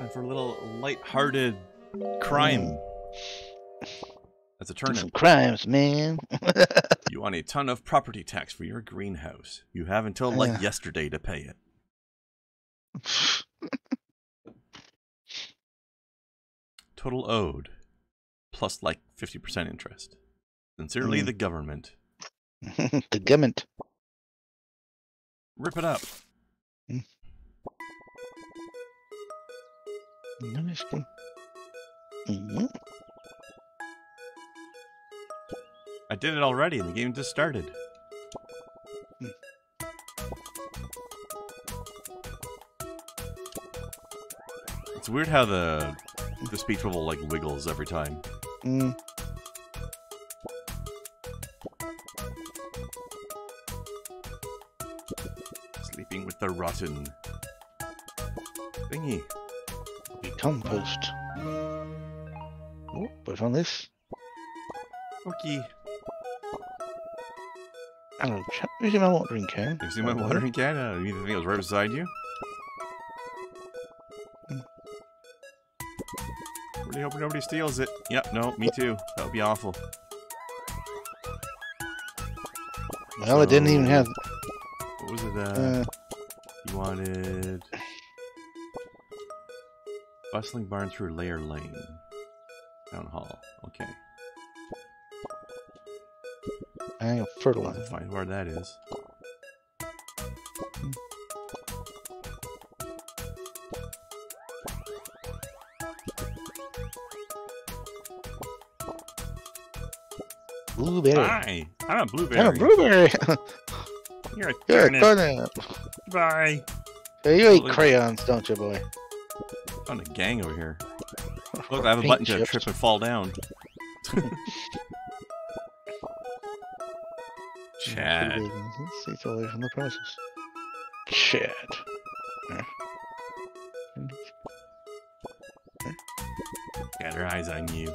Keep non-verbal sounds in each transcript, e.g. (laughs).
And for a little light-hearted crime. That's a turn. some crimes, man. (laughs) You want a ton of property tax for your greenhouse. You have until like Yeah. yesterday to pay it. (laughs) Total owed, plus like 50% interest. Sincerely, Mm. the government. (laughs) the government. Rip it up. Interesting. Mhm. I did it already, and the game just started. It's weird how the the speech bubble like wiggles every time. Mm. Sleeping with the rotten thingy. Compost. Oh, but on this, Okay. I don't know. Where's my watering can? You see my watering can? Uh, you think it was right beside you? Really hope nobody steals it. Yep, no, me too. That would be awful. Well, I didn't even have. What was it? Uh, Uh, you wanted bustling barn through Layer Lane, town hall. Okay, I have fertilizer. find where that is. Blueberry. Hi, I'm a blueberry. I'm a blueberry. (laughs) You're a You're a turnip. turnip. Bye. Hey, you eat crayons, don't you, boy? Found a gang over here. (laughs) Look, I have a button to trip and fall down. (laughs) Chad. See, it's away from the process. Chad. Got her eyes on you.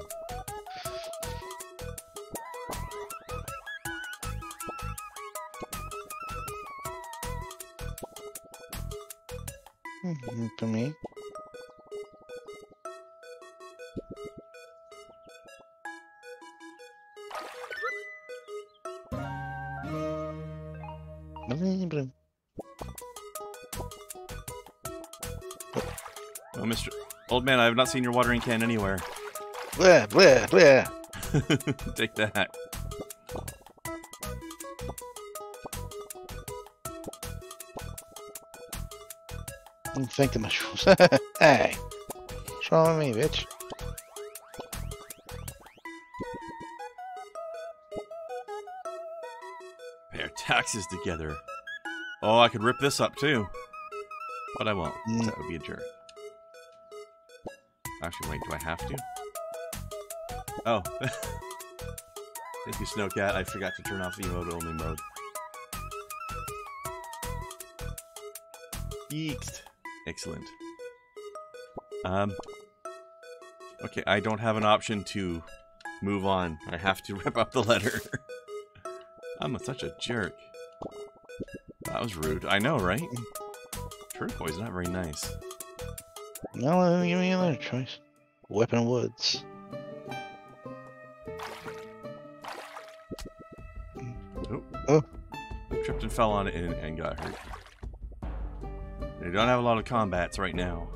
Old man, I have not seen your watering can anywhere. blah, blah, blah. (laughs) Take that. I'm thinking mushrooms. (laughs) hey. What's wrong with me, bitch? Pay our taxes together. Oh, I could rip this up too. But I won't. Mm. That would be a jerk. Actually, wait, do I have to? Oh. (laughs) Thank you, Snowcat. I forgot to turn off the emote only mode. Yeeked. Excellent. Um. Okay, I don't have an option to move on. I have to (laughs) rip up the letter. (laughs) I'm such a jerk. That was rude. I know, right? Turquoise, not very nice. No, give me another choice. Weapon Woods. Oh. Oh. Tripped and fell on it and, and got hurt. They don't have a lot of combats right now.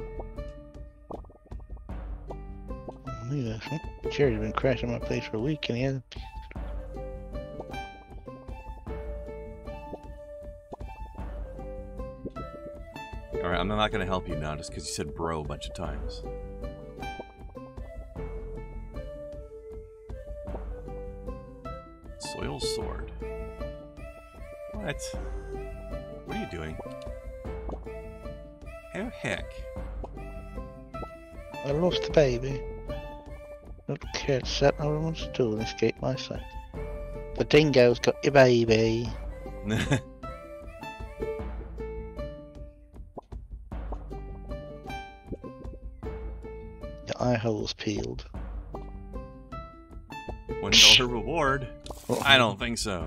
Look at this. Huh? Jerry's been crashing my place for a week and he hasn't. Alright, I'm not gonna help you now just because you said bro a bunch of times. Soil sword. What? What are you doing? Oh heck. I lost the baby. Little cat sat on a stool and escaped my sight. The dingo's got your baby. (laughs) Your hole's peeled. One dollar reward? Oh. I don't think so.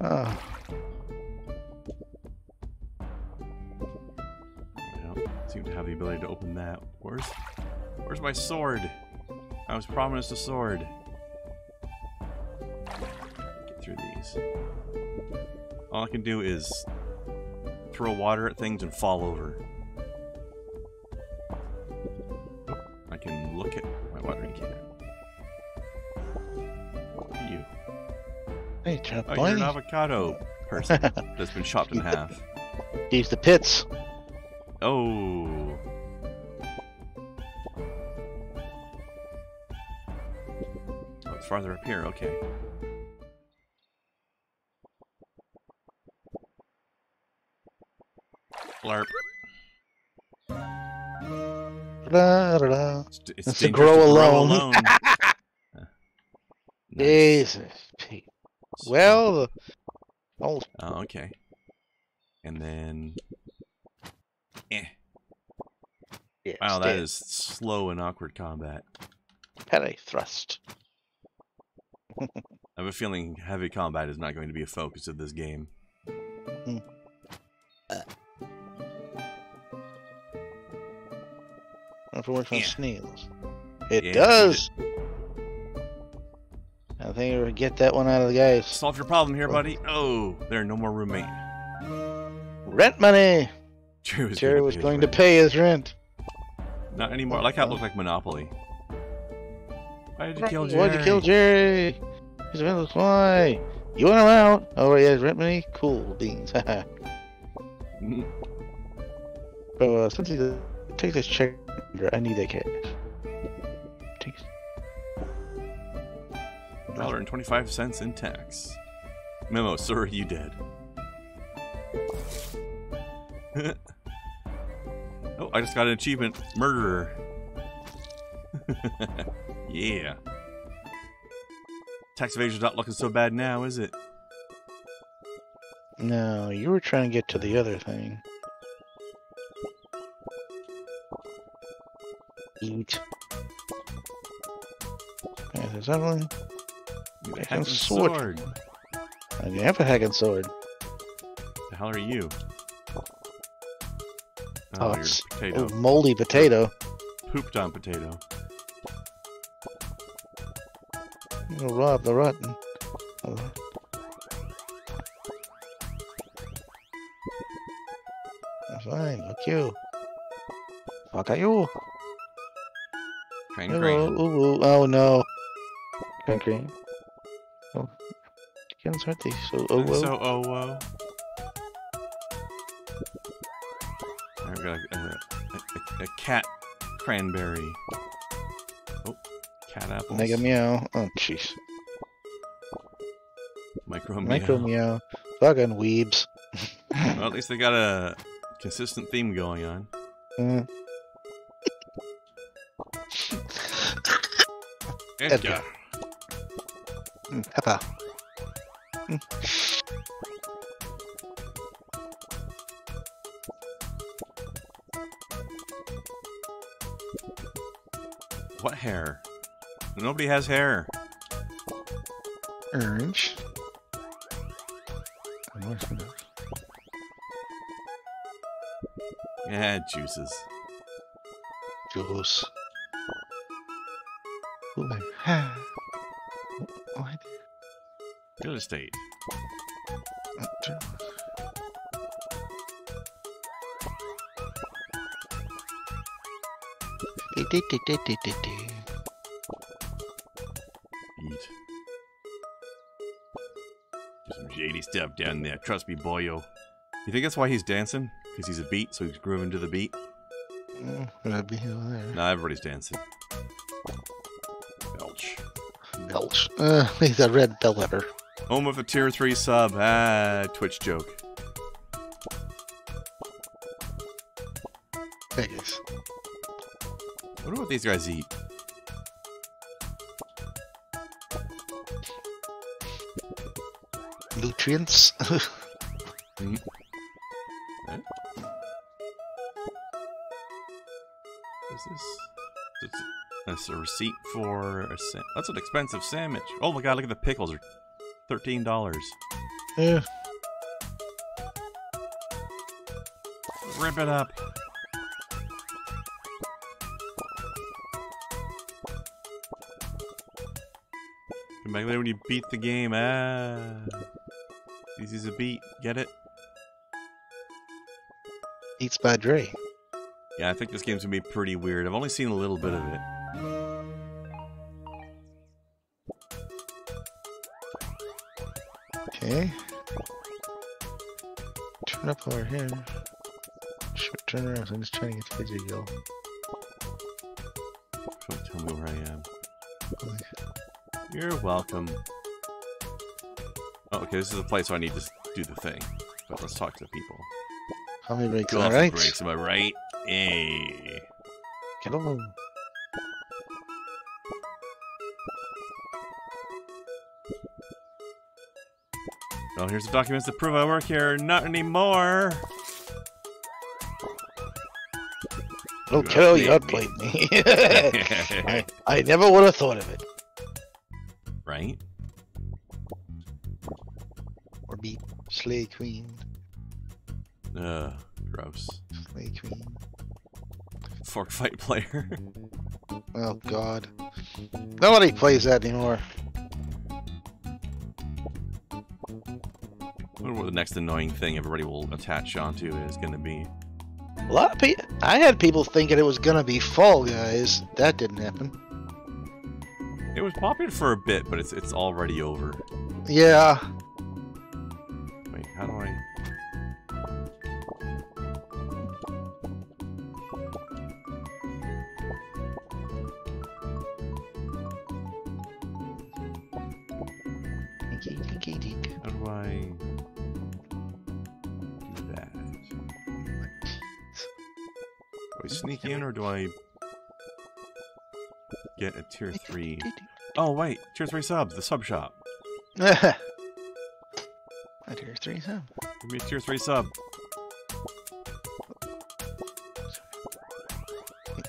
Ah, don't seem to have the ability to open that. Where's Where's my sword? I was promised a sword. Get through these. All I can do is throw water at things and fall over. Oh, you're an avocado person (laughs) that's been chopped in half. Use the pits. Oh. Oh, it's farther up here. Okay. Blarp. Da, da, da. It's, it's It's to grow alone. alone. (laughs) (laughs) Nice. Jesus. (laughs) Well, old Oh, okay. And then. Eh. yeah, Wow, that stand. is slow and awkward combat. Pele thrust. (laughs) I have a feeling heavy combat is not going to be a focus of this game. If it works on snails. It Yeah, it does. I think we get that one out of the guys. Solve your problem here, buddy. Oh, there, are no more roommate. Rent money. Jerry was, Jerry going, was to pay going to pay his rent. Not anymore. I like how it looked like Monopoly. Why did you kill Jerry? Why'd you kill Jerry? He's a mental why? You want him out? Oh, yeah, rent money? Cool beans. (laughs) Haha. So, uh, since he take this check, I need that cash. Twenty-five cents in tax. Memo, sir, you dead. (laughs) oh, I just got an achievement. Murderer. (laughs) yeah. Tax evasion's not looking so bad now, is it? No, you were trying to get to the other thing. Eat. Is that one. Need a Hacking hacking sword. sword. I have a hacking sword. The hell are you? Oh, Oh, you're it's- potato. Oh, moldy potato. Pooped on potato. You know, rob the rotten. Oh. That's fine. Look you. Fuck are you? Crane, Hello. crane. Ooh, ooh. Oh no. Crane crane. Chickens aren't they so oh whoa. So, oh, whoa. We got a, a, a, a cat cranberry. Oh, cat apples. Mega meow. Oh jeez. Micro, Micro meow. meow. Fucking weebs. Well, at (laughs) least they got a consistent theme going on. Uh, Edgar. Edgar. mm, Peppa. (laughs) What hair? Nobody has hair. Orange. And Yeah, juices. Juice. Estate. Eat. Some shady stuff down there. Trust me, boyo. You think that's why he's dancing? Because he's a beat, so he's grooving to the beat? Mm, be there. Nah, everybody's dancing. Belch. Belch. Uh, he's a red bell pepper. Home of a tier 3 sub. Ah, Twitch joke. Vegas. I wonder what these guys eat. Nutrients. What is this? That's a receipt for a That's an expensive sandwich. Oh my god, look at the pickles. $13. Eh. Rip it up. Come back later when you beat the game. Ah. Easy as a beat. Get it? Beats by Dre. Yeah, I think this game's gonna be pretty weird. I've only seen a little bit of it. Okay. Turn up over here. Should turn around. so I'm just trying to get the video. Don't tell me where I am. You're welcome. Oh, okay, this is the place where I need to do the thing. But let's talk to the people. How many breaks? Go off the Alright. breaks, am I right? Hey. Get on. Well, here's the documents to prove I work here. Not anymore. You Carol, you outplayed outplayed me. (laughs) (laughs) I, I never would have thought of it. right? Or beat Slay Queen. Ugh, gross. Slay Queen. Fork fight player. (laughs) Oh, God. Nobody plays that anymore. Next annoying thing everybody will attach onto is going to be. A lot of people. I had people thinking it was gonna be Fall Guys. That didn't happen. It was popular for a bit, but it's it's already over. Yeah. Wait, tier three subs, the sub shop. (laughs) I tier three sub. Give me a tier three sub.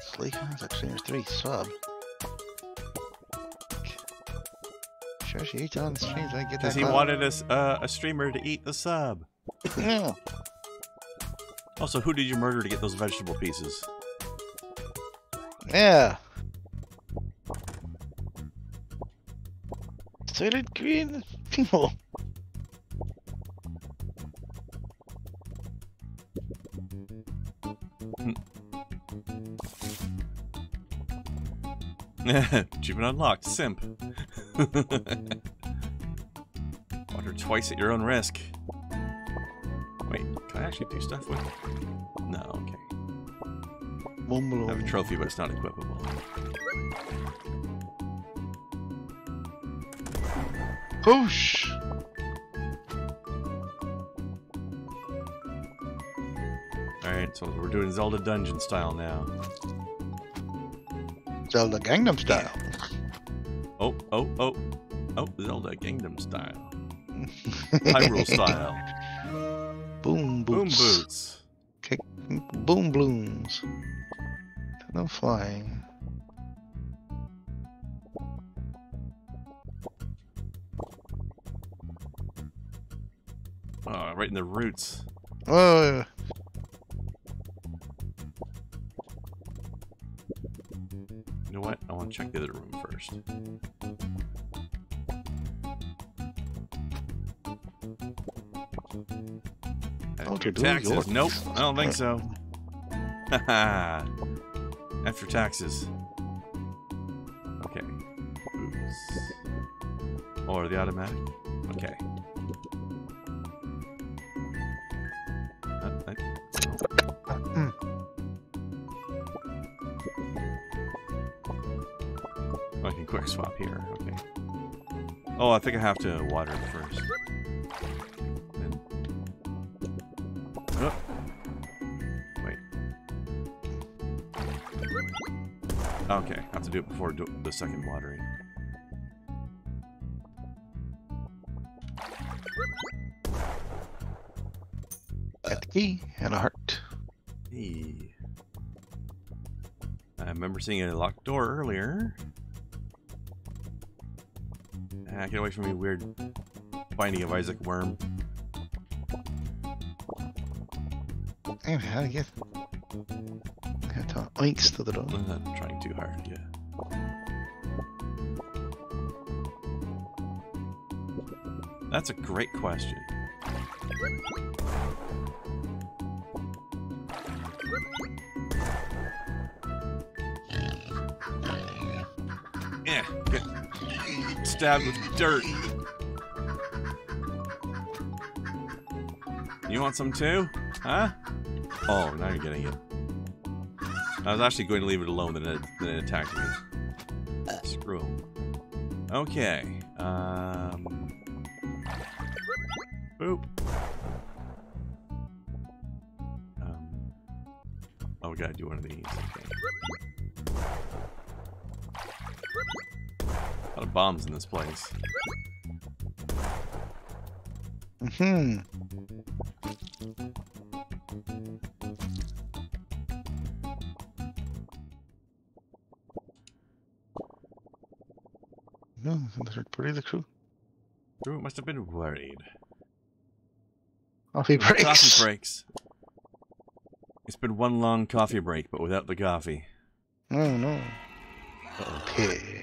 Slay Queen's actually tier three sub. Sure, she eats on the streams. I get that. Because he wanted a, uh, a streamer to eat the sub. Also, who did you murder to get those vegetable pieces? Yeah. Solid green (laughs) people. Hmm. (laughs) Achievement unlocked, simp. (laughs) Water twice at your own risk. Wait, can I actually do stuff with it? No, okay. I have a trophy, but it's not equipable. Whoosh. Alright, so we're doing Zelda Dungeon style now. Zelda Gangnam Style. Oh, oh, oh. Oh, Zelda Kingdom style. Hyrule style. (laughs) Boom boots. Boom boots. boots. Boom blooms. No flying. Oh, right in the roots. Oh, You know what? I want to check the other room first. After to do your- taxes? Nope, I don't think so. (laughs) (laughs) After taxes. Okay. Oops. Or the automatic? Okay. Oh, I think I have to water it first. Then. Oh. Wait. Okay, I have to do it before do the second watering. got the key and a heart. Hey. I remember seeing a locked door earlier. Ah, get away from me, weird binding of Isaac worm. Damn, how to get? Got to oinks to the door. I'm not trying too hard, yeah. That's a great question. Stabbed with dirt. You want some too? Huh? Oh, now you're getting it. I was actually going to leave it alone, then it, then it attacked me. Screw him. Okay. Um. Boop. Um. Oh, we gotta do one of these. Okay. A lot of bombs in this place. Hmm. No, they're pretty the crew. Crew must have been worried. Coffee breaks. Coffee (laughs) breaks. It's been one long coffee break, but without the coffee. Oh no. Uh-oh. Pig. You're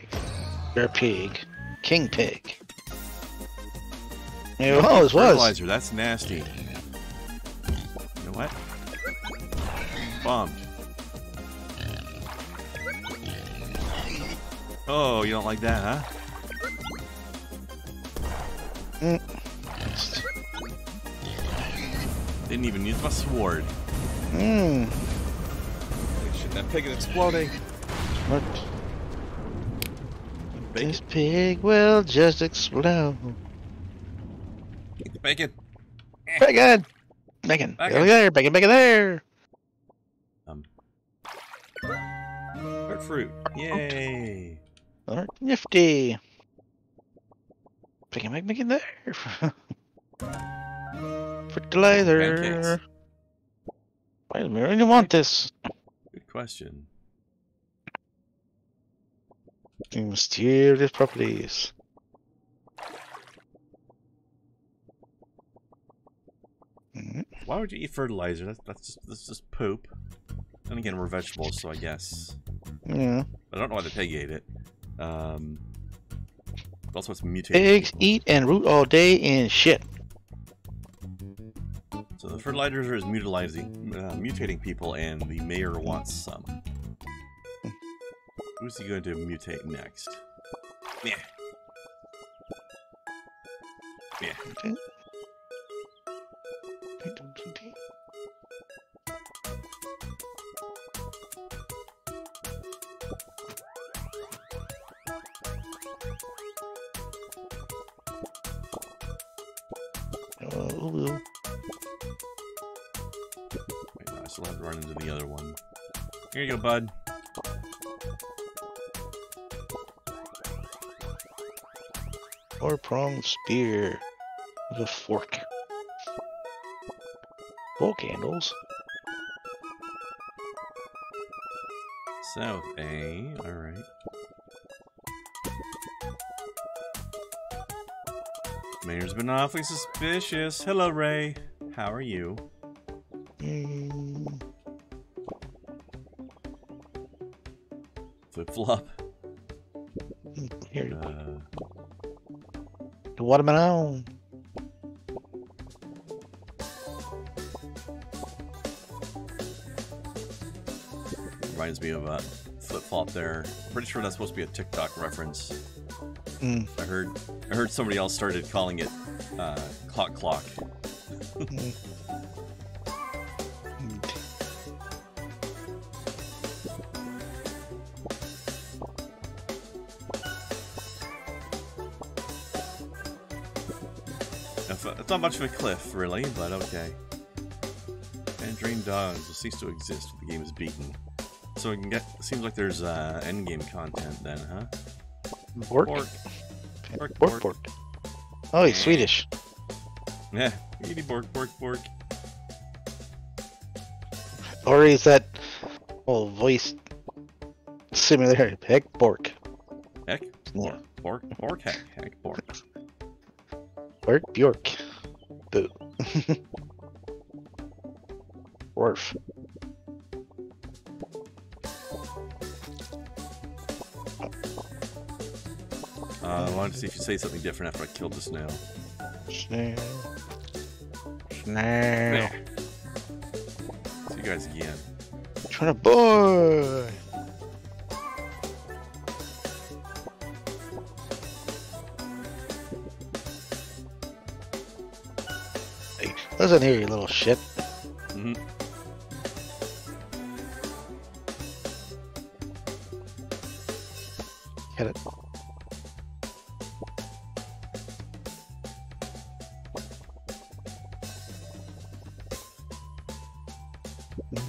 pig. King pig. Oh, this was. Fertilizer, that's nasty. You know what? Bombed. Oh, you don't like that, huh? Didn't even use my sword. Hmm. Shit, that pig is exploding. What? Bacon. This pig will just explode. Eat the bacon. Bacon! Bacon. Bacon. Bacon there, bacon, bacon there! Um. Bird fruit. Yay. Alright, nifty. Bacon, bacon, bacon there. (laughs) Fertilizer. Pancakes. Wait a minute, I didn't want this. Good question. Mysterious properties. Why would you eat fertilizer? That's that's just that's just poop. And again, we're vegetables, so I guess. Yeah. I don't know why the pig ate it. Um. but Also, it's mutated. Pigs people. eat and root all day and shit. So the fertilizer is mutilizing, uh, mutating people, and the mayor wants some. Who's he going to mutate next? Yeah. Yeah. Wait, I still have to run into the other one. Here you go, bud. Four pronged spear with a fork. Bowl candles. South A. Alright. Mayor's been awfully suspicious. Hello, Ray. How are you? Mm, Flip flop. here, Uh, watermelon. reminds me of a flip flop there. Pretty sure that's supposed to be a TikTok reference. Mm, I heard I heard somebody else started calling it uh, clock clock. mm. It's it's not much of a cliff, really, but okay. Mandarin dogs will cease to exist if the game is beaten. So it can get. Seems like there's uh, endgame content then, huh? Bork? Pork. Pork, Bork, pork. bork. Oh, he's Swedish. Yeah, eaty bork, bork, bork. Or is that oh voice similar? Heck, Bork. Heck, Yeah. bork, bork, bork, heck, heck, bork. Bork Bjork. Boo. Worf. Uh, I wanted to see if you say something different after I killed the snail. Snail. Snail. There. See you guys again. Trying to boy. Listen here, you little shit. Mhm. Hit it.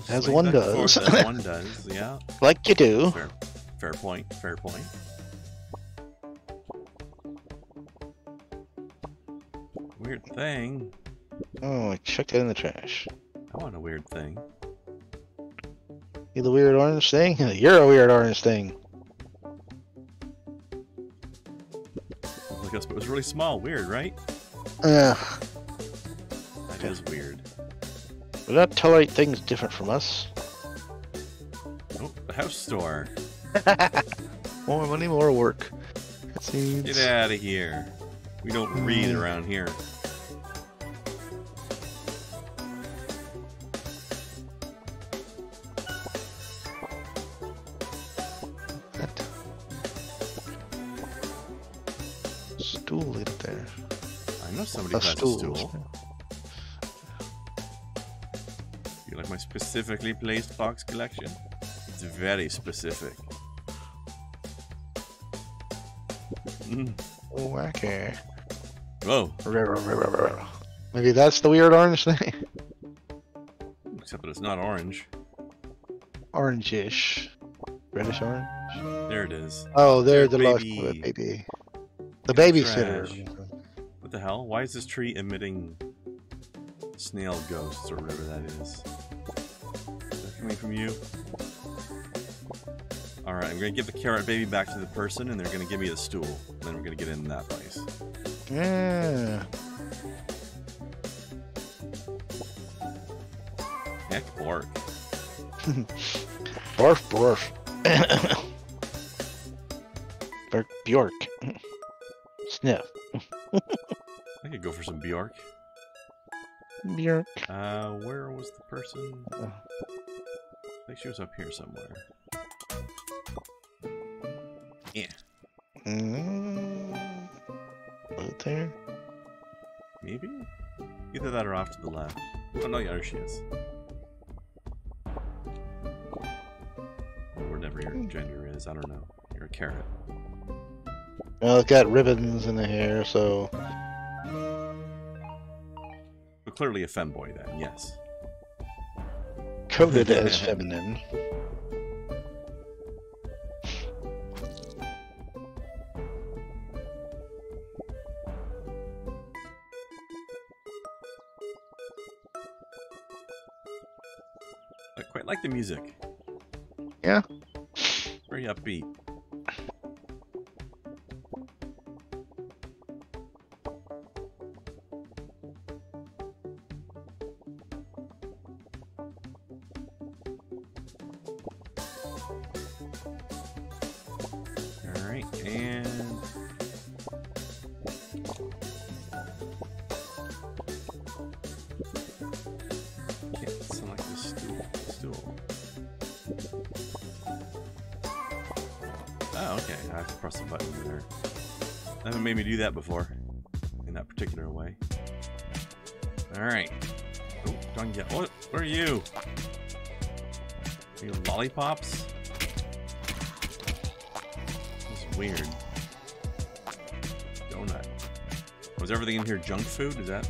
As Swing one back and forth, does. As one (laughs) does, yeah. like you do. Fair, fair point. Fair point. Weird thing. Oh, I chucked it in the trash. I want a weird thing. You the weird orange thing? (laughs) You're a weird orange thing. I guess it was really small. Weird, right? Ugh. That is weird. We don't tolerate things different from us. Oh, the house store. (laughs) More money, more work. Seems... Get out of here. We don't read Mm. around here. Know somebody stool. stool. You like my specifically placed box collection? It's very specific. Mm. Wacky. Whoa. Maybe that's the weird orange thing. (laughs) Except that it's not orange. Orangish. Reddish orange. There it is. Oh, there, There, the lost baby. baby. The In the babysitter. What the hell? Why is this tree emitting snail ghosts or whatever that is? Is that coming from you? Alright, I'm gonna give the carrot baby back to the person and they're gonna give me the stool. And Then we're gonna get in that place. Yeah. Heck, orc. (laughs) Barf, barf. Bjork. Bjork. Uh, where was the person? Oh. I think she was up here somewhere. Yeah, Mm. Right there. maybe? Either that or off to the left. Oh no, yeah, there she is. Or whatever your gender is, I don't know. You're a carrot. Well, it's got ribbons in the hair, so clearly a femboy then, yes. coded (laughs) as feminine. That before. In that particular way. Alright. Oh, don't get. What? Where are you? Are you lollipops? Is weird. Donut. Was everything in here junk food? Is that.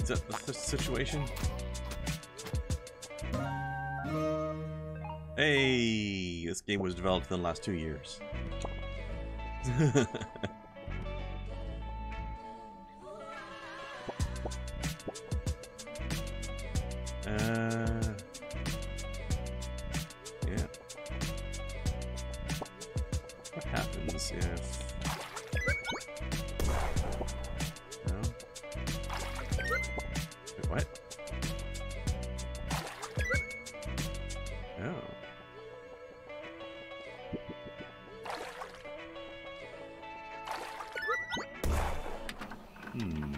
Is that the situation? Hey, this game was developed in the last two years. (laughs) No. What? Oh. Hmm.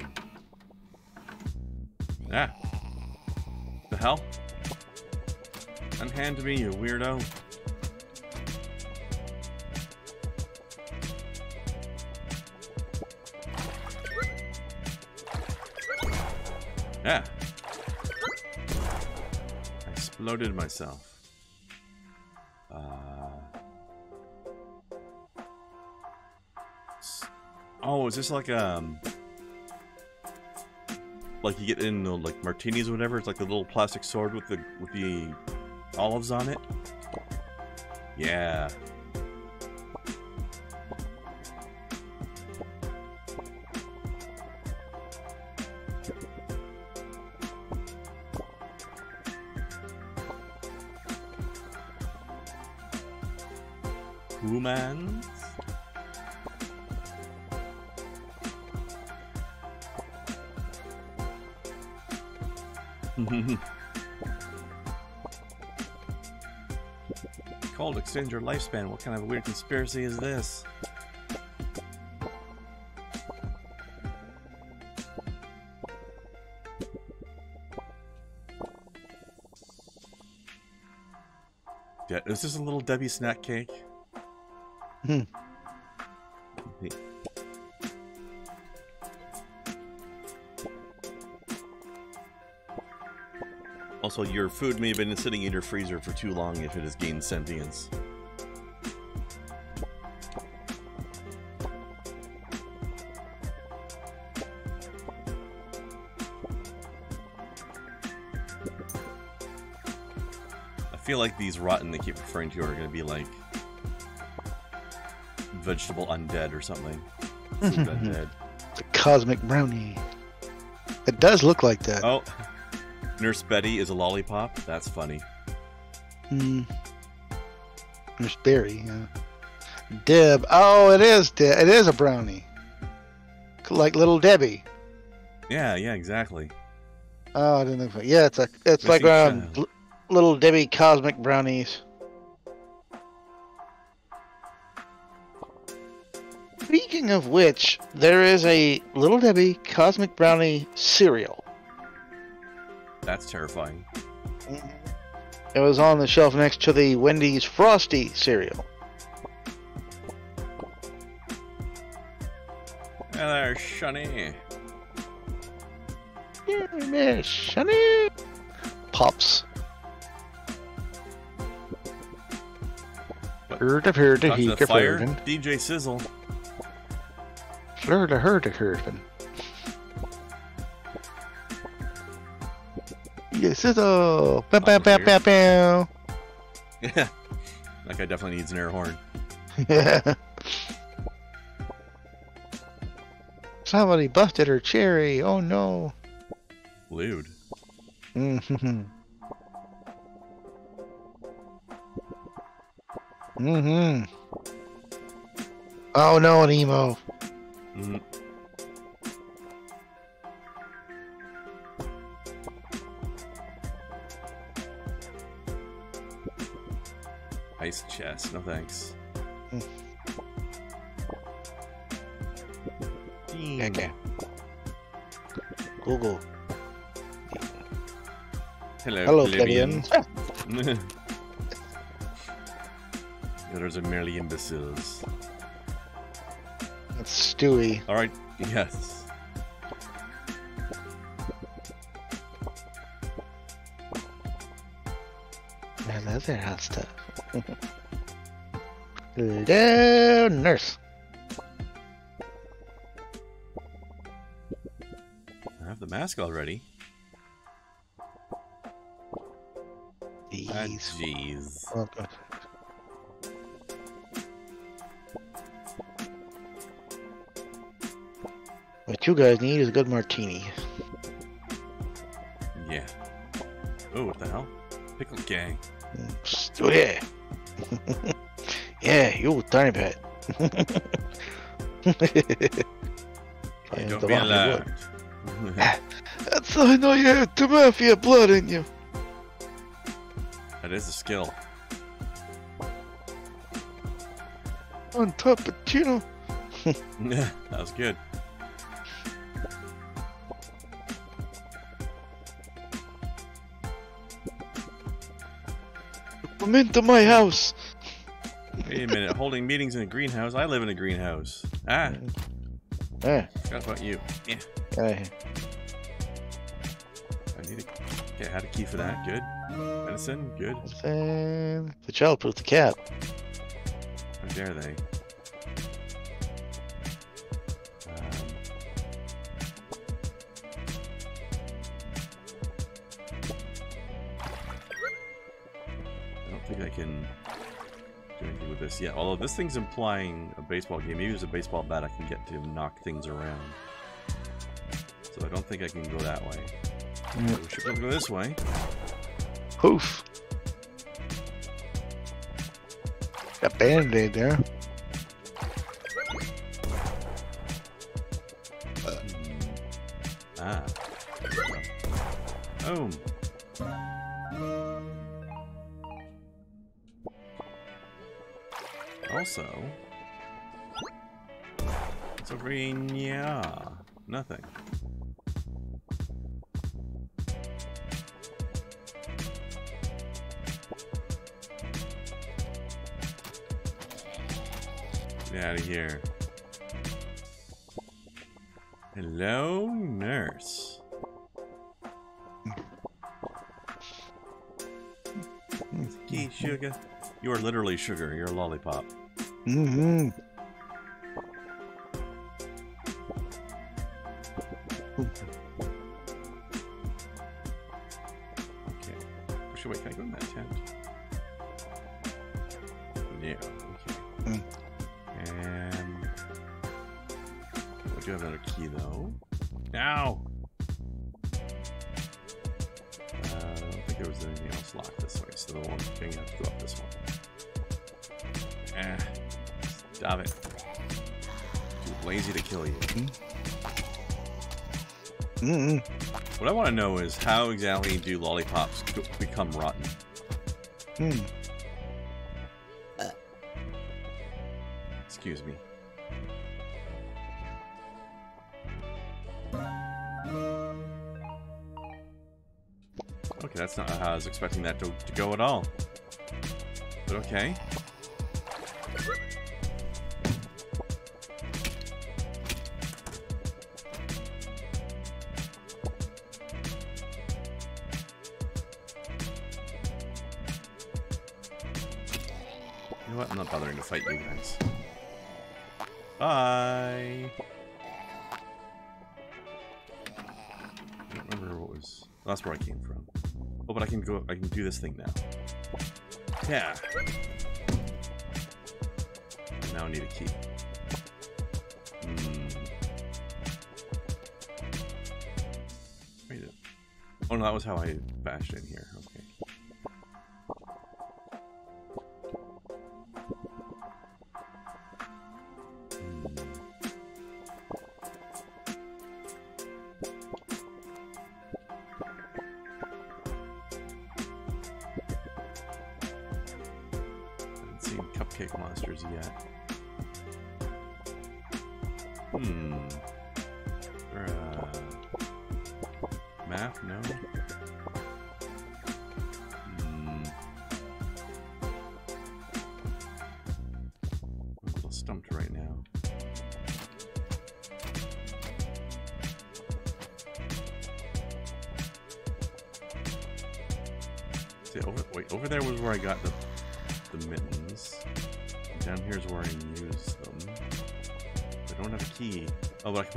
Ah. The hell? Unhand me, you weirdo. Myself. Uh, oh, is this like um, like you get in the like martinis or whatever? It's like the little plastic sword with the with the olives on it. Yeah. Extend your lifespan. What kind of weird conspiracy is this? Yeah, is this a little Debbie snack cake? Hmm. Hey. Also, your food may have been sitting in your freezer for too long if it has gained sentience. Like these rotten they keep referring to are going to be like vegetable undead or something. (laughs) Undead. The cosmic brownie. It does look like that. Oh, Nurse Betty is a lollipop. That's funny. Hmm. Miss Berry, yeah. Deb. Oh, it is. De- it is a brownie. Like little Debbie. Yeah, yeah, exactly. Oh, I didn't think so. Yeah, it's a. It's like um, little Debbie cosmic brownies. Speaking of which, there is a little Debbie cosmic brownie cereal. That's terrifying. It was on the shelf next to the Wendy's Frosty cereal. Hello, Shunny. Yeah, Miss Shani. Pops. What? Heard of heard of Talk to he the fire. DJ Sizzle. Of heard of heard Yes, it's a bam bam bam bam bam. Yeah. That guy definitely needs an air horn. Yeah. (laughs) Somebody busted her cherry. Oh no. Lewd. Mm-hmm. Mm-hmm. Oh no, an emo. Mm. Ice chest, no thanks. Mm. Okay. Google. Hello, Hello, plebeian. (laughs) Others are merely imbeciles. That's Stewie. Alright, yes. Hello there, hot stuff. Hello, nurse. I have the mask already. Ah, Jeez. jeez. Oh, you guys need is a good martini. Yeah. Oh, what the hell? Pickle gang. Oh yeah. (laughs) yeah, you tiny pet. (laughs) And Don't be alarmed. That's how I know you have the mafia blood in you. that is a skill. On top of Chino. (laughs) that was good. Come into my house. Wait a minute, holding meetings in a greenhouse? I live in a greenhouse. Ah, Eh, forgot about you. Yeah, eh. I need a... Okay, I had a key for that. Good. Medicine, good. And the child proof the cat. How dare they? This yet. Although this thing's implying a baseball game. Maybe there's a baseball bat I can get to knock things around. So I don't think I can go that way. Yep. We should be able to go this way. Poof. Got band-aid there. Sugar. You're a lollipop. Mm-hmm. Is how exactly do lollipops become rotten? Hmm. Excuse me. Okay, that's not how I was expecting that to, to go at all. But okay. Was. That's where I came from. Oh, but I can go. I can do this thing now. Yeah. I now need a key. Hmm. Wait. a- Oh no, that was how I bashed in here. Okay.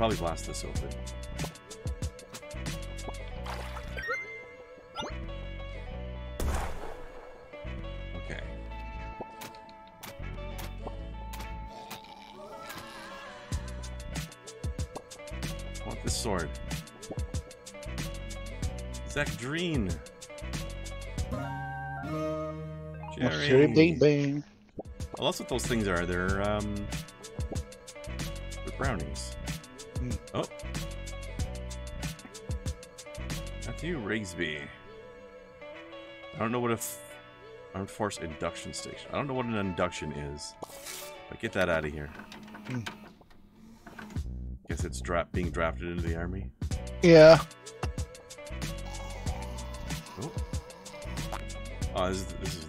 Probably blast this open. Okay. I want this sword. Zach Dreen. Cherry bang bang. Well, that's what those things are. They're um, they're brownies. After Rigsby. I don't know what a f- armed force induction station. I don't know what an induction is. But get that out of here. Guess it's dra- being drafted into the army. Yeah. Oh. Oh, this is, this is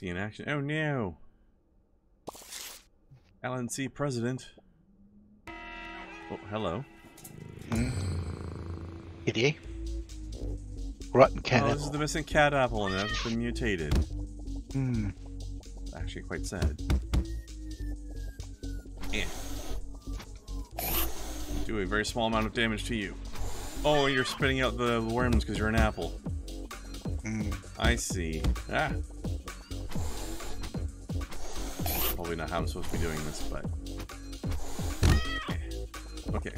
Missing in action. Oh no! LNC president. Oh, hello. Kitty. Rotten cat oh, this is the missing cat apple, and it's been mutated. Hmm. Actually, quite sad. Yeah. Do a very small amount of damage to you. Oh, you're spitting out the worms because you're an apple. Hmm. I see. Ah. Probably not how I'm supposed to be doing this, but. Okay.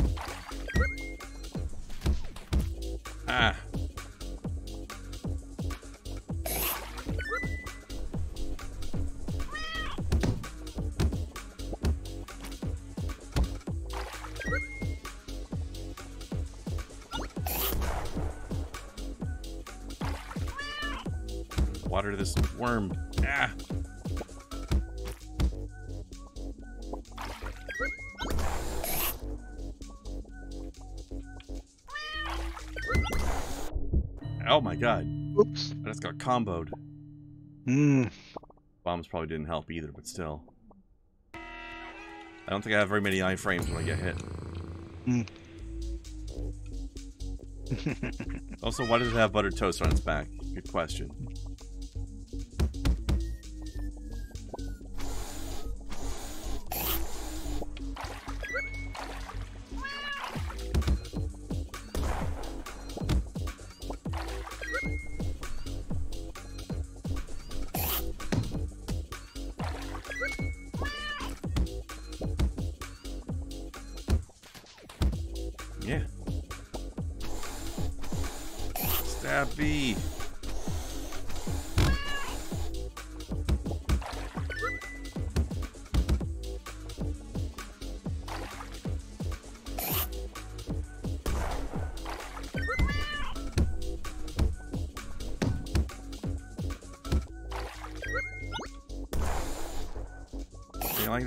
Ah. Water this worm. Ah. God. Oops. I just got comboed. Hmm. Bombs probably didn't help either, but still. I don't think I have very many iframes when I get hit. Hmm. Also, why does it have buttered toast on its back? Good question.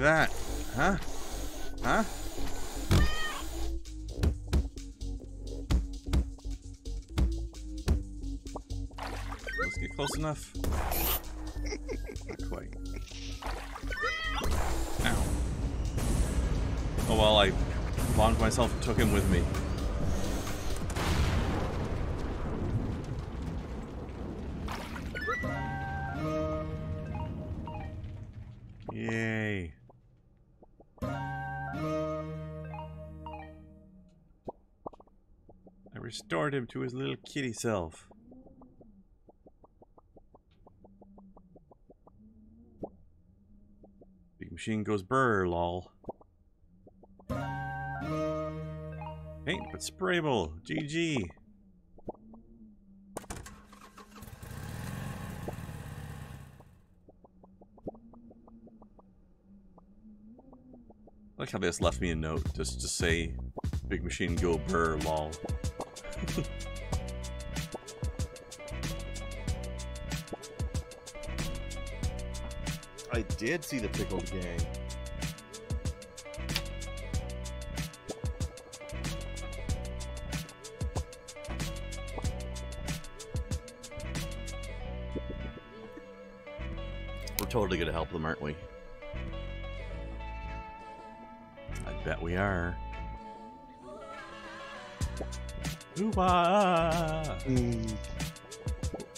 That. Him to his little kitty self. Big machine goes brr, lol. Paint but sprayable. GG. I like how they just left me a note just to say big machine go brr, lol. I did see the pickled gang. We're totally gonna help them, aren't we? I bet we are. Hoo-wah! Hmm.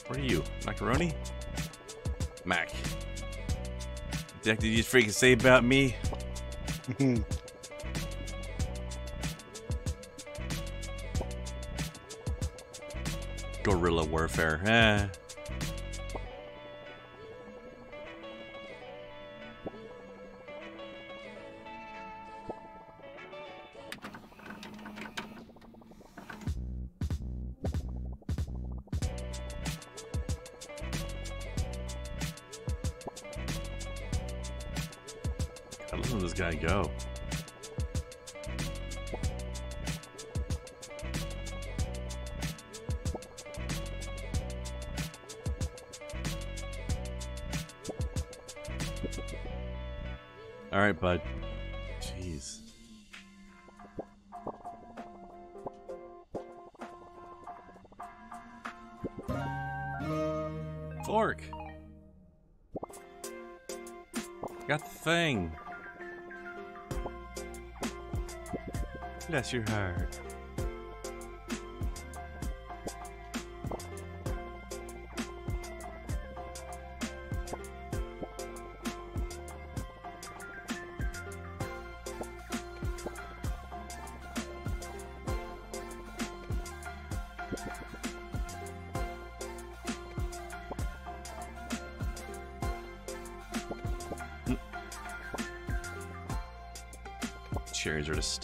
What are you? Macaroni? Mac. Deck did you freaking say about me? (laughs) Guerrilla warfare. Eh. Bless your heart.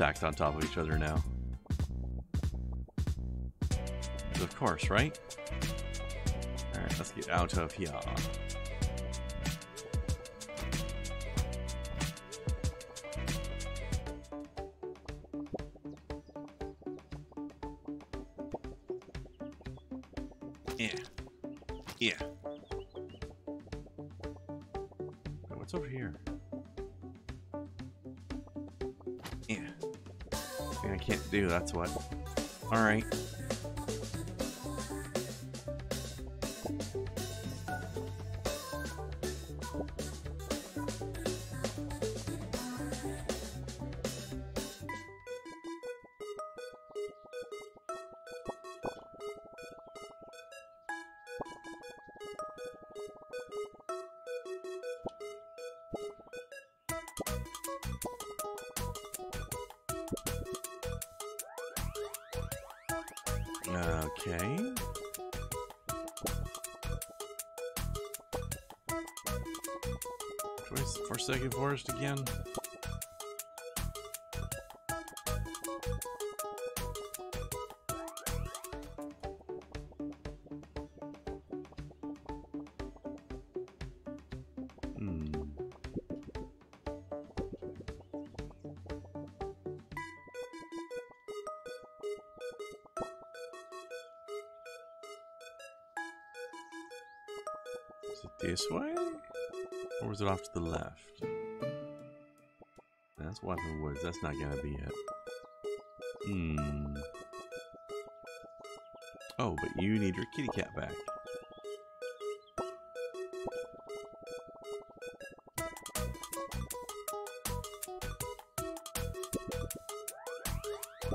Stacked on top of each other now. Of course, right? Alright, let's get out of here. That's what. Alright. Okay. Forest again. Hmm. Is it this way? Or was it off to the left? That's not gonna be it. Hmm. Oh, but you need your kitty cat back.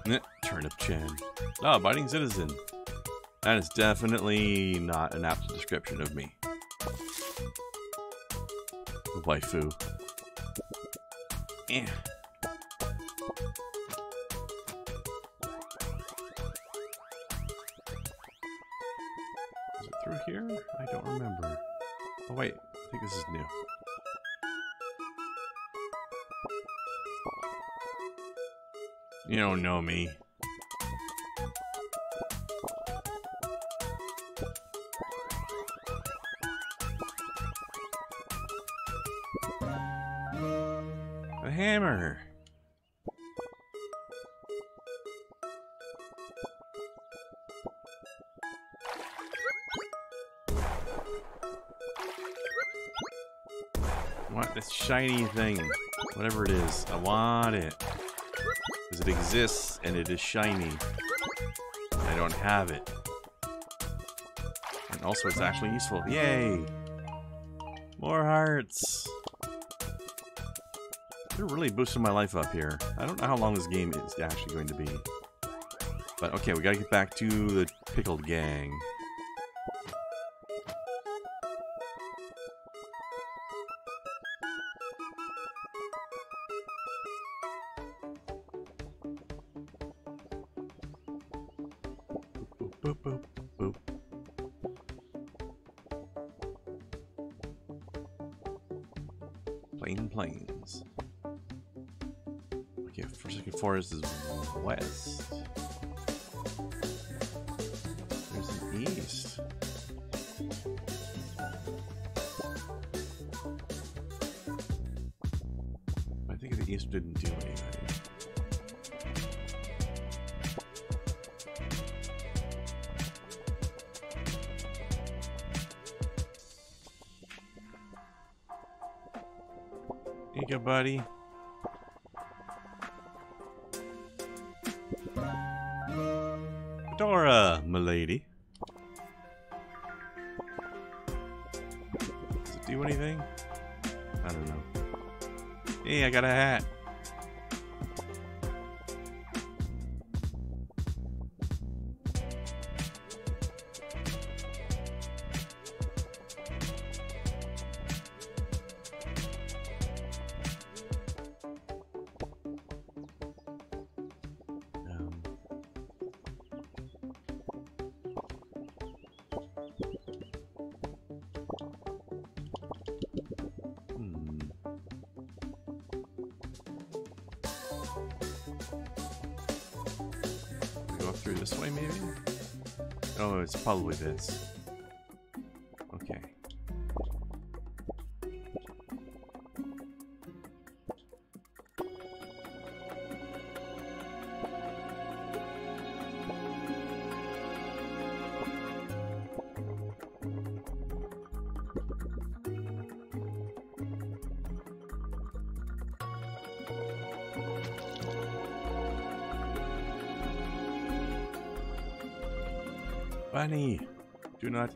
Nah, Turnip Chan. Ah, Biting Citizen. That is definitely not an apt description of me. Waifu. Eh. Know me. Exists and it is shiny. I don't have it. And also it's actually useful. Yay! More hearts! They're really boosting my life up here. I don't know how long this game is actually going to be. But okay, we gotta get back to the pickled gang. Go, buddy. Dora, milady. Does it do anything? I don't know. Hey, I got a hat. This.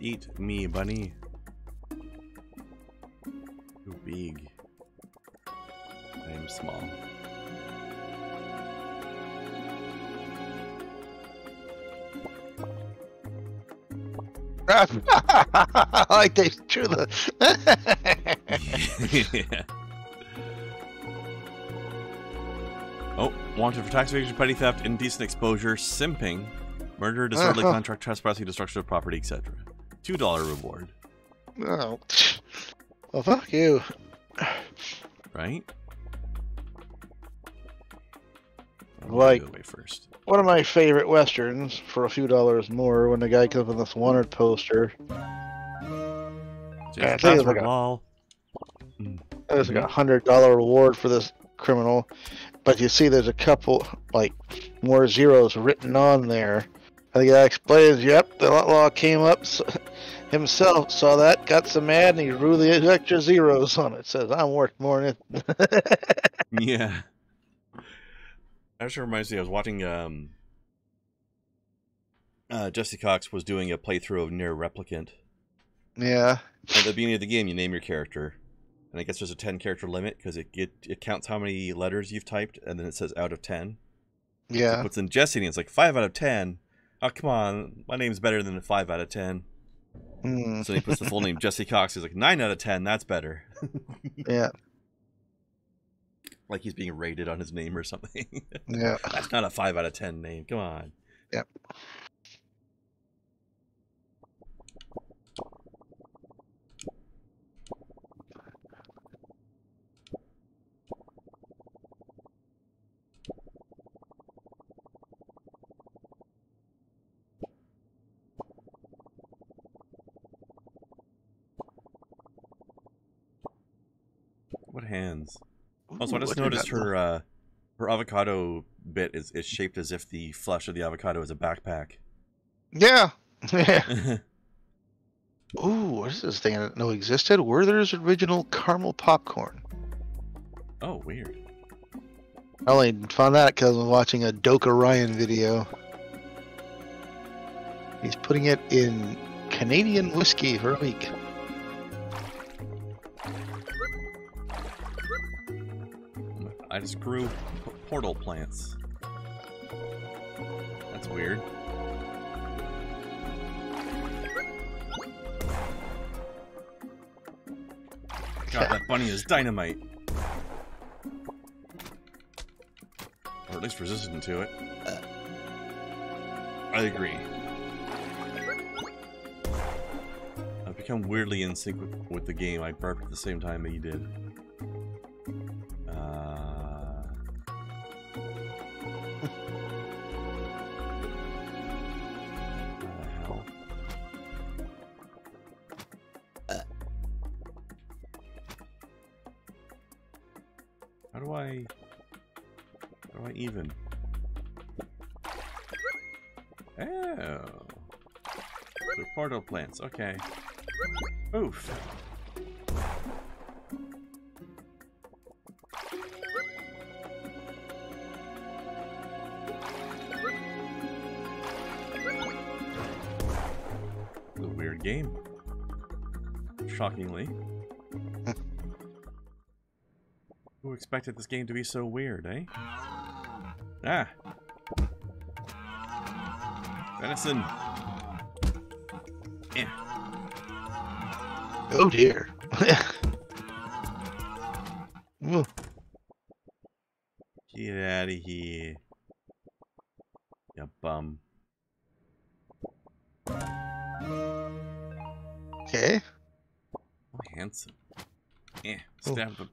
Eat me, bunny. Too big. I am small. (laughs) I like they drew the. (laughs) yeah. Oh, wanted for tax evasion, petty theft, indecent exposure, simping, murder, disorderly Uh-huh. contract, trespassing, destruction of property, etc. Two dollar reward, oh. Well, fuck you. right? Like- do the way first. One of my favorite westerns for a few dollars more when the guy comes with this wanted poster. Just I think it's like a-. There's like a hundred dollar reward for this criminal, but you see there's a couple like more zeros written on there. And the guy explains, "Yep, the law came up himself, saw that, got so mad, and he drew the extra zeros on it. Says I'm worth more than it." (laughs) (laughs) Yeah. Actually reminds me, I was watching um uh Jesse Cox was doing a playthrough of NieR Replicant. yeah, At the beginning of the game you name your character. And I guess there's a ten character limit because it, it it counts how many letters you've typed and then it says out of ten. yeah. What's in Jesse and it's like five out of ten. Oh come on, my name's better than a five out of ten. Mm, So he puts the full name Jesse Cox. He's like nine out of ten. That's better. (laughs) yeah, like he's being rated on his name or something. (laughs) yeah. That's not a five out of ten name. Come on. Yep. What Also, I just noticed her uh, her avocado bit is, is shaped as if the flesh of the avocado is a backpack. Yeah, (laughs) yeah. (laughs) Ooh, what is this thing I didn't know existed? Werther's original caramel popcorn. oh, weird. I only found that because I was watching a Doka Ryan video. He's putting it in Canadian whiskey for a week. I just grew portal plants. That's weird. God, that bunny is dynamite. Or at least resistant to it. I agree. I've become weirdly in sync with, with the game. I burped at the same time that you did. Portal okay. Oof. It's a weird game. Shockingly. (laughs) Who expected this game to be so weird, eh? Ah! Venison! Oh dear. (laughs) Get out of here. You bum. okay. Oh, handsome. Yeah. Stab the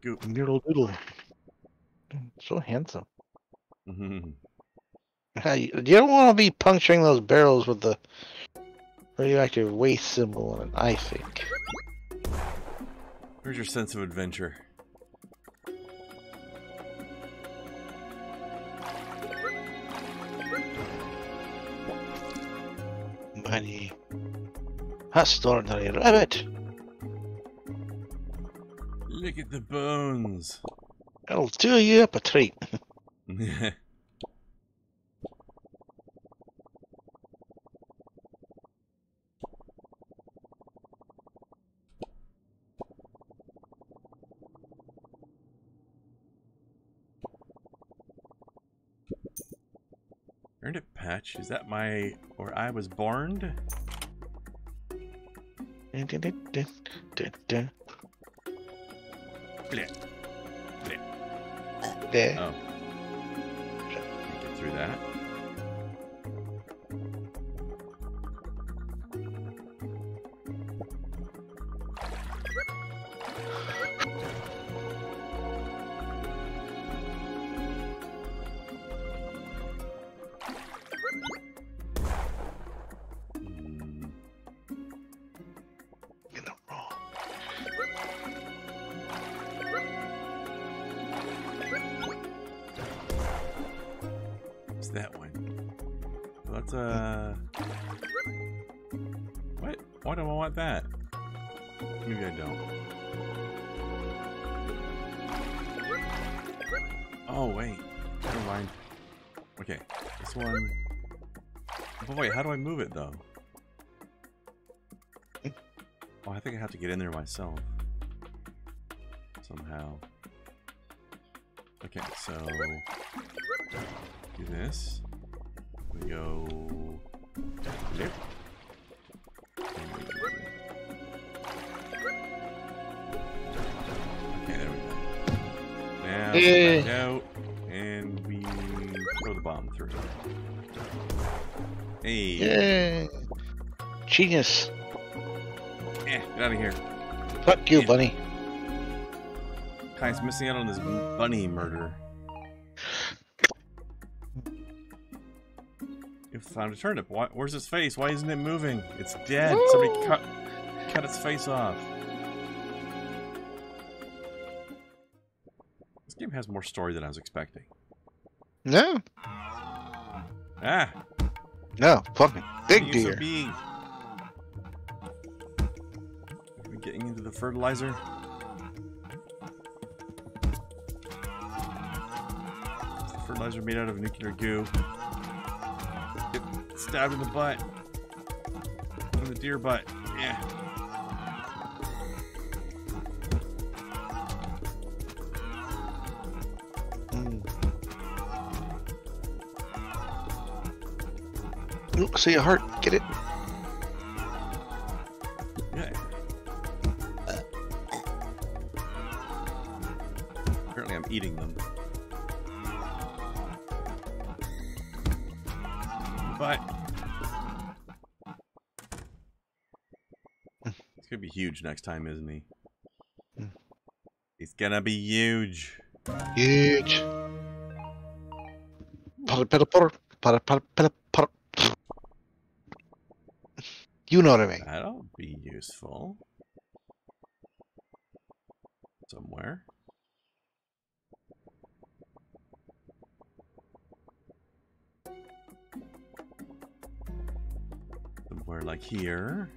goop. Noodle doodle. So handsome. Mhm. Hey, You don't want to be puncturing those barrels with the radioactive waste symbol on it, I think. Where's your sense of adventure? Money. Extraordinary rabbit. Look at the bones. I'll do you up a treat. (laughs) Is that my where I was born? Dun, dun, dun, dun, dun, dun. Blech. There. Oh. Get through that. Myself. Somehow. Okay, so do this. We go there. Okay, there we go. Now Yeah. back out, and we throw the bomb through. Hey, Yeah. Genius. Out of here. Fuck you, bunny. Kai's missing out on this bunny murder. You found a turnip. Why, where's its face? Why isn't it moving? It's dead. Somebody cut cut its face off. This game has more story than I was expecting. No. Ah, No. Fucking big deer. Getting into the fertilizer? Fertilizer made out of nuclear goo? Get stabbed in the butt. In the deer butt. Yeah. Mm. See a heart. Get it? huge next time, isn't he? Mm. He's gonna be huge. Huge. You know what I mean. That'll be useful. Somewhere. Somewhere like here.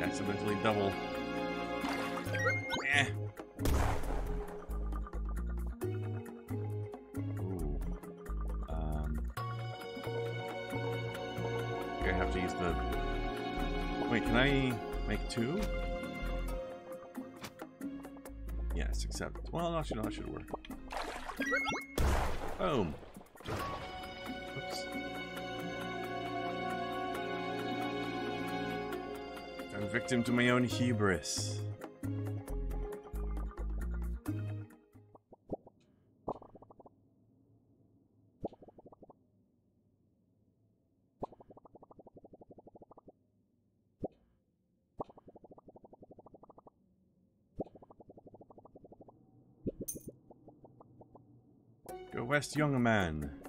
Accidentally double. Eh. Ooh. Um. I have to use the. Wait, can I make two? Yes, except. Well, actually, no, that should work. Boom. Victim to my own hubris. Go west, young man.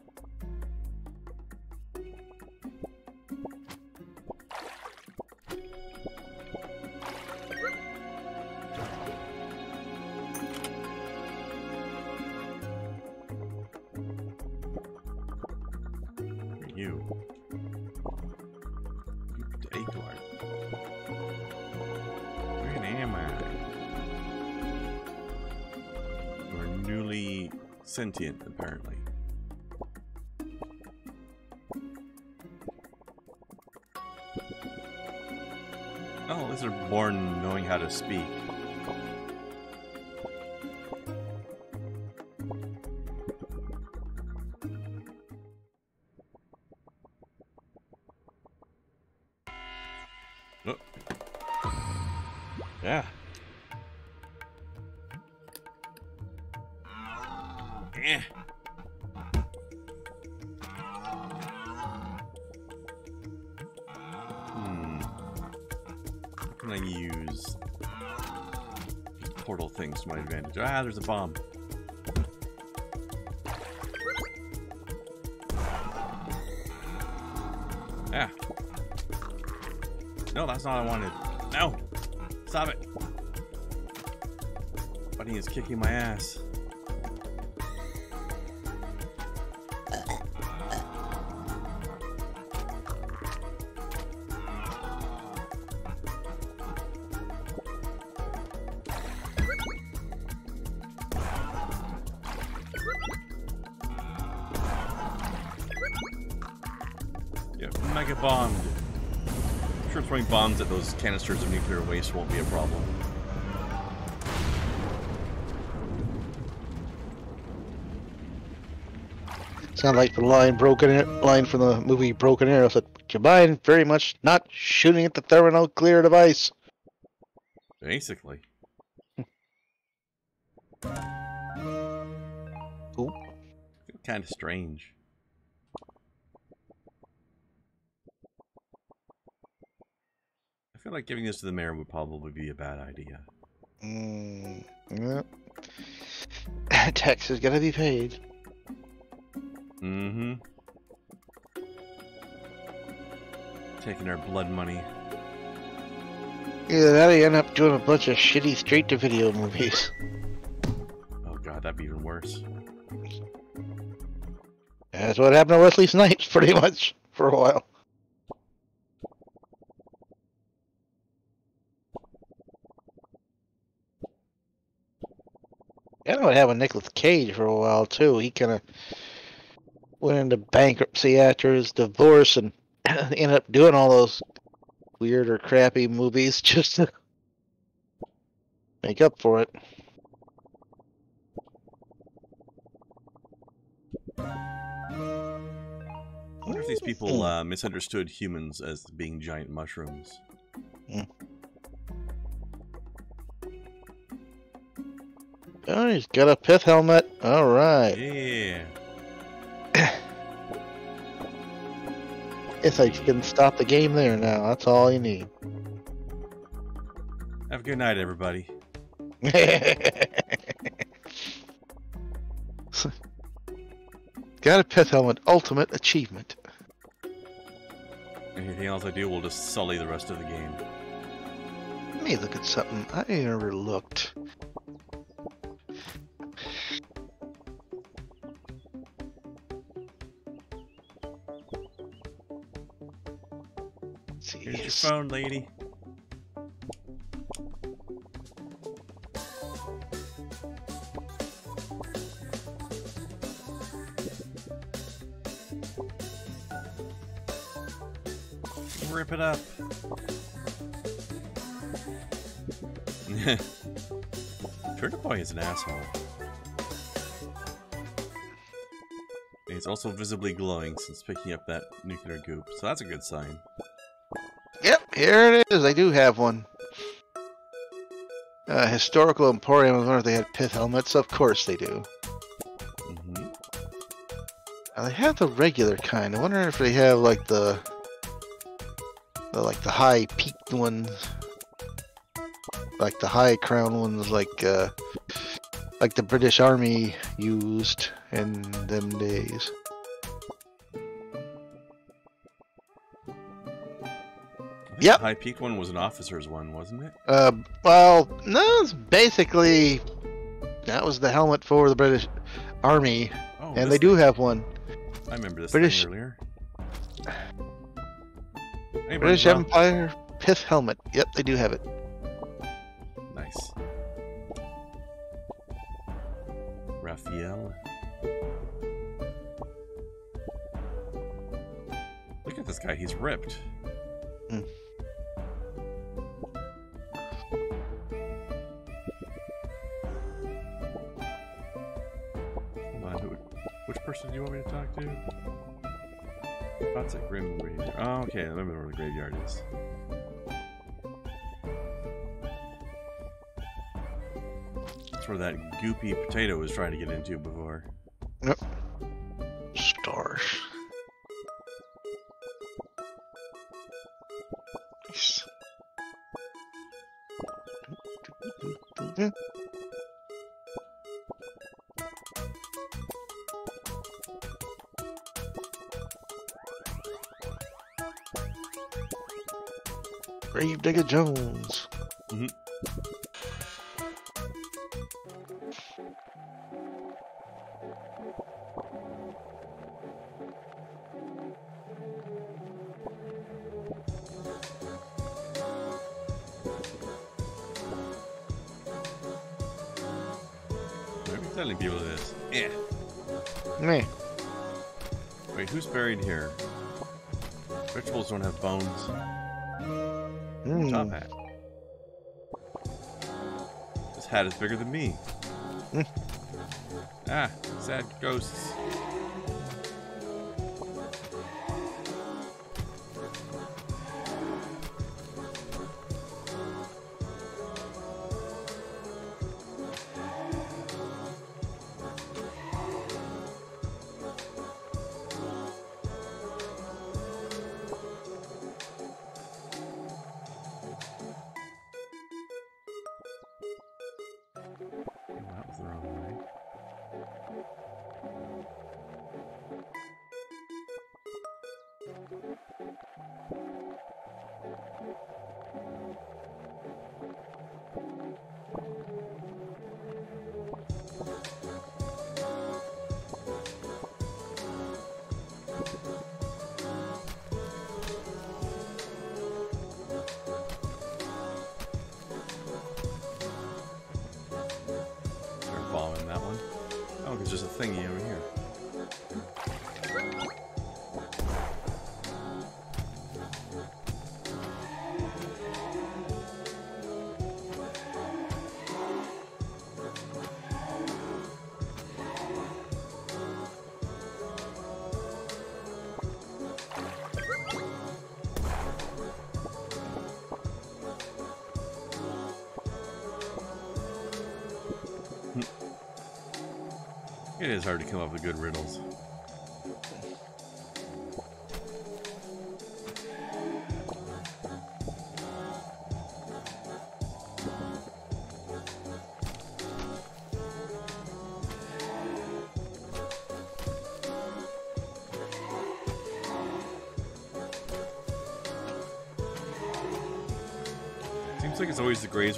To speak. Ah, there's a bomb. Ah. No, that's not what I wanted. No! Stop it! Bunny is kicking my ass. Throwing bombs at those canisters of nuclear waste won't be a problem. Sound like the line broken line from the movie Broken Arrow said, "Would you mind very much not shooting at the thermonuclear device?" Basically. Oop. Kind of strange. Feel like giving this to the mayor would probably be a bad idea. Mm, yeah. (laughs) Tax is gonna be paid. Mm-hmm. Taking our blood money. Either that or you end up doing a bunch of shitty straight-to-video movies. (laughs) Oh god, that'd be even worse. That's what happened to Wesley Snipes, (laughs) pretty much, for a while. I know what happened with Nicolas Cage for a while too. He kind of went into bankruptcy after his divorce and (clears throat) ended up doing all those weird or crappy movies (laughs) just to make up for it. I wonder if these people uh, misunderstood humans as being giant mushrooms. Oh, he's got a pith helmet. All right. Yeah. It's like you can stop the game there now. That's all you need. Have a good night, everybody. (laughs) got a pith helmet. Ultimate achievement. Anything else I do will just sully the rest of the game. Let me look at something. I never looked. Phone, lady. Rip it up. (laughs) Turnip Boy is an asshole. He's also visibly glowing since picking up that nuclear goop, so that's a good sign. Here it is. They do have one. Uh, historical Emporium. I wonder if they had pith helmets. Of course they do. hmm Uh, they have the regular kind. I wonder if they have like the, the like the high peaked ones, like the high crown ones, like uh, like the British Army used in them days. Yep. The high peak one was an officer's one, wasn't it? Uh, well, no, it's basically that was the helmet for the British Army, Oh, and they do have one. I remember this British- thing earlier. British well, Empire pith helmet. Yep, they do have it. Nice. Raphael. Look at this guy, he's ripped. Which person do you want me to talk to? That's at Grim Graveyard. Oh, okay, I remember where the graveyard is. That's where that goopy potato was trying to get into before. Jones. Mm-hmm. Are we telling people this? Yeah. Meh. Wait, who's buried here? Vegetables don't have bones. Hat is bigger than me. Hmm. ah, sad ghosts. Come up with good riddles. Seems like it's always the graves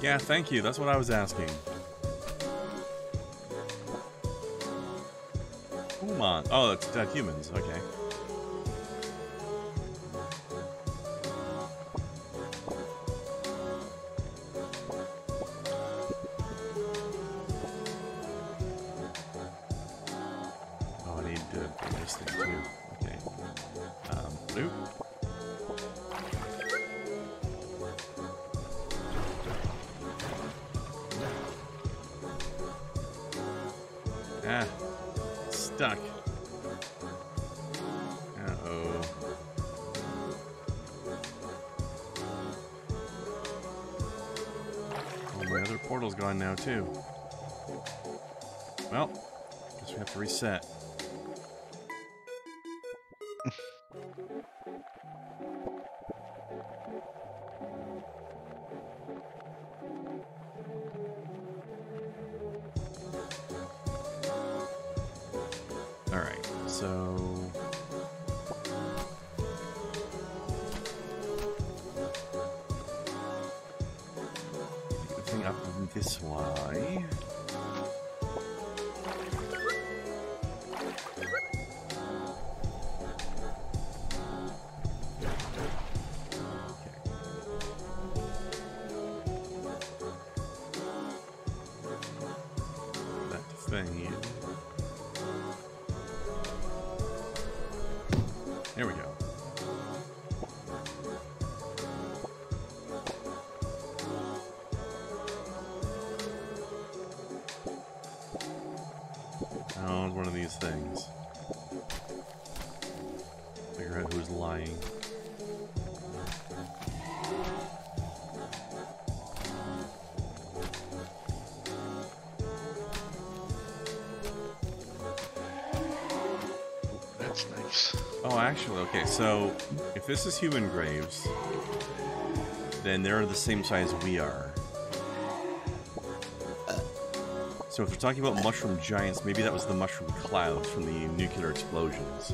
yeah, thank you. That's what I was asking. Human. Oh, it's uh, humans. Okay. This is human graves, then they're the same size we are. So if we're talking about mushroom giants, maybe that was the mushroom clouds from the nuclear explosions.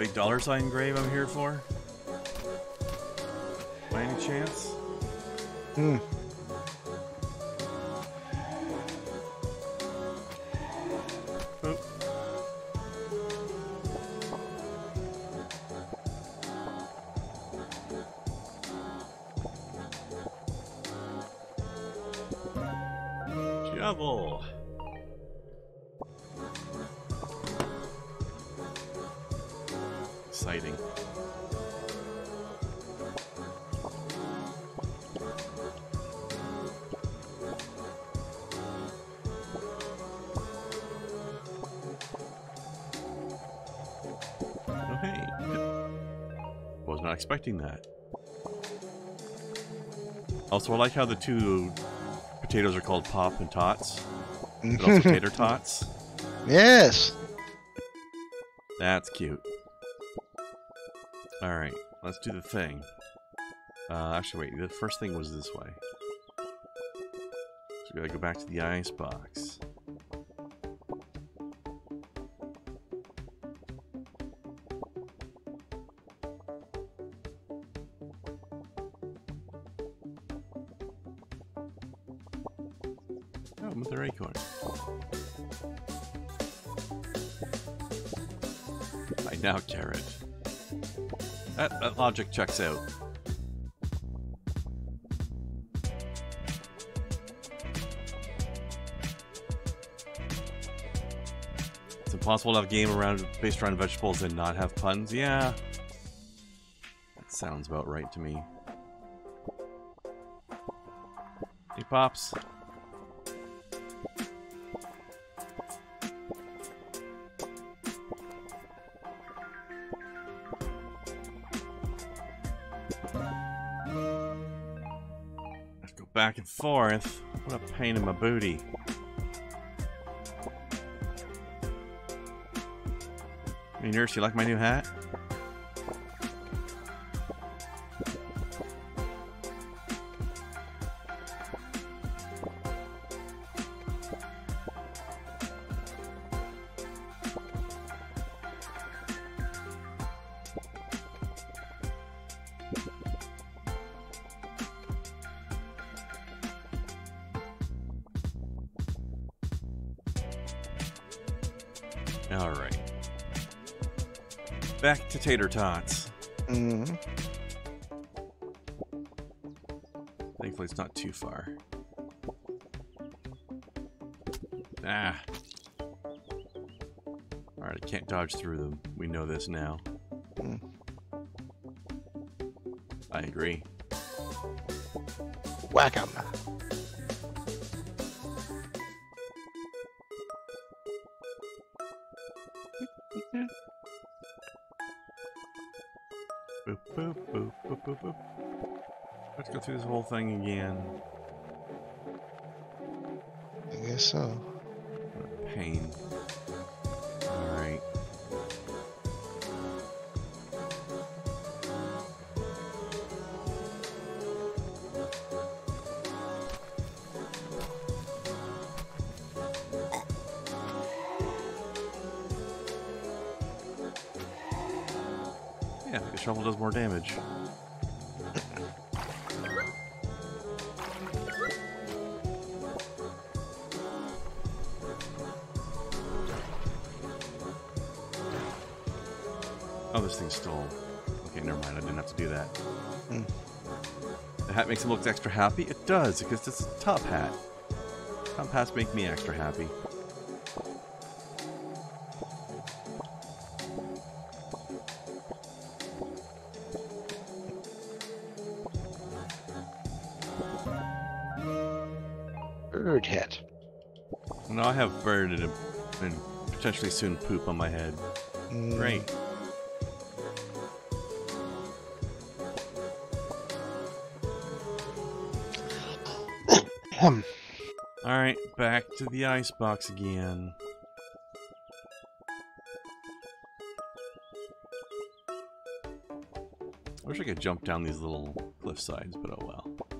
Big dollar sign grave I'm here for? By any chance? Hmm. Expecting that. Also, I like how the two potatoes are called Pop and Tots, but also (laughs) Tater Tots. yes. That's cute. Alright, let's do the thing. Uh, actually, wait, the first thing was this way. So we gotta go back to the ice box. That, logic checks out. It's impossible to have a game around based around vegetables and not have puns. Yeah, that sounds about right to me. Hey, pops. What a pain in my booty. Nurse, you like my new hat? Tater tots. hmm Thankfully, it's not too far. Ah. Alright, I can't dodge through them. We know this now. Hmm. I agree. Whack Whack 'em. Thing again. I guess so. What a pain. Alright. Yeah, the shovel does more damage. Makes him look extra happy? It does, because it's a top hat. Top hats make me extra happy. Bird hat. Now I have bird and, and potentially soon poop on my head. Mm, Great. To the icebox again. I wish I could jump down these little cliff sides, but oh well.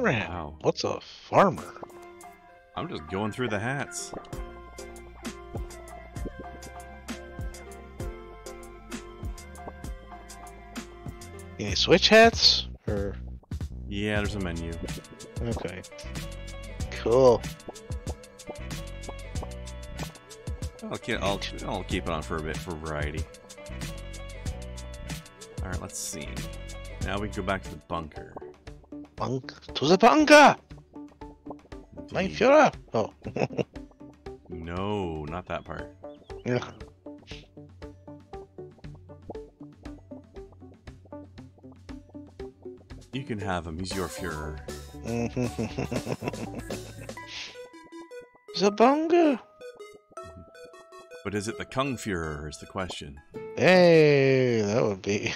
Wow. What's a farmer? I'm just going through the hats. Any switch hats? Or Yeah, there's a menu. okay. Cool. I'll keep, I'll, I'll keep it on for a bit for variety. Alright, let's see. Now we can go back to the bunker. Bunk to the bunker! My Indeed. Führer! Oh. (laughs) No, not that part. Yeah. You can have him, he's your Fuhrer. (laughs) the bunker! But is it the Kung Fuhrer is the question. Hey, that would be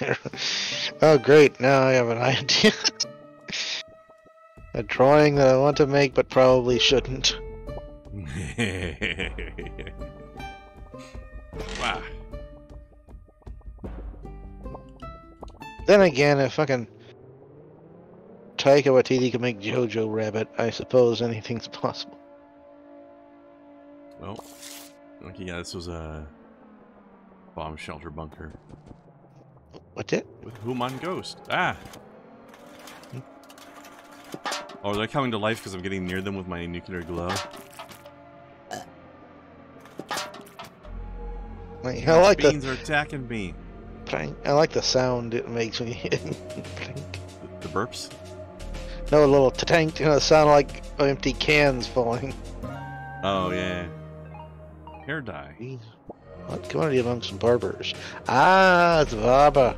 (laughs) Oh, great. Now I have an idea. A drawing that I want to make but probably shouldn't. (laughs) wow. Then again, if fucking Taika Waititi can make Jojo Rabbit, I suppose anything's possible. Well, okay, yeah, this was a bomb shelter bunker What's it? with Human Ghost. Ah! Oh, they're coming to life because I'm getting near them with my nuclear glow. Like, I like the Beans are attacking me. prank. I like the sound it makes when you hit. (laughs) The burps? no, a little tank. You know, sound like empty cans falling. Oh, yeah. Hair dye. Jeez. What commodity amongst some barbers? Ah, it's barber.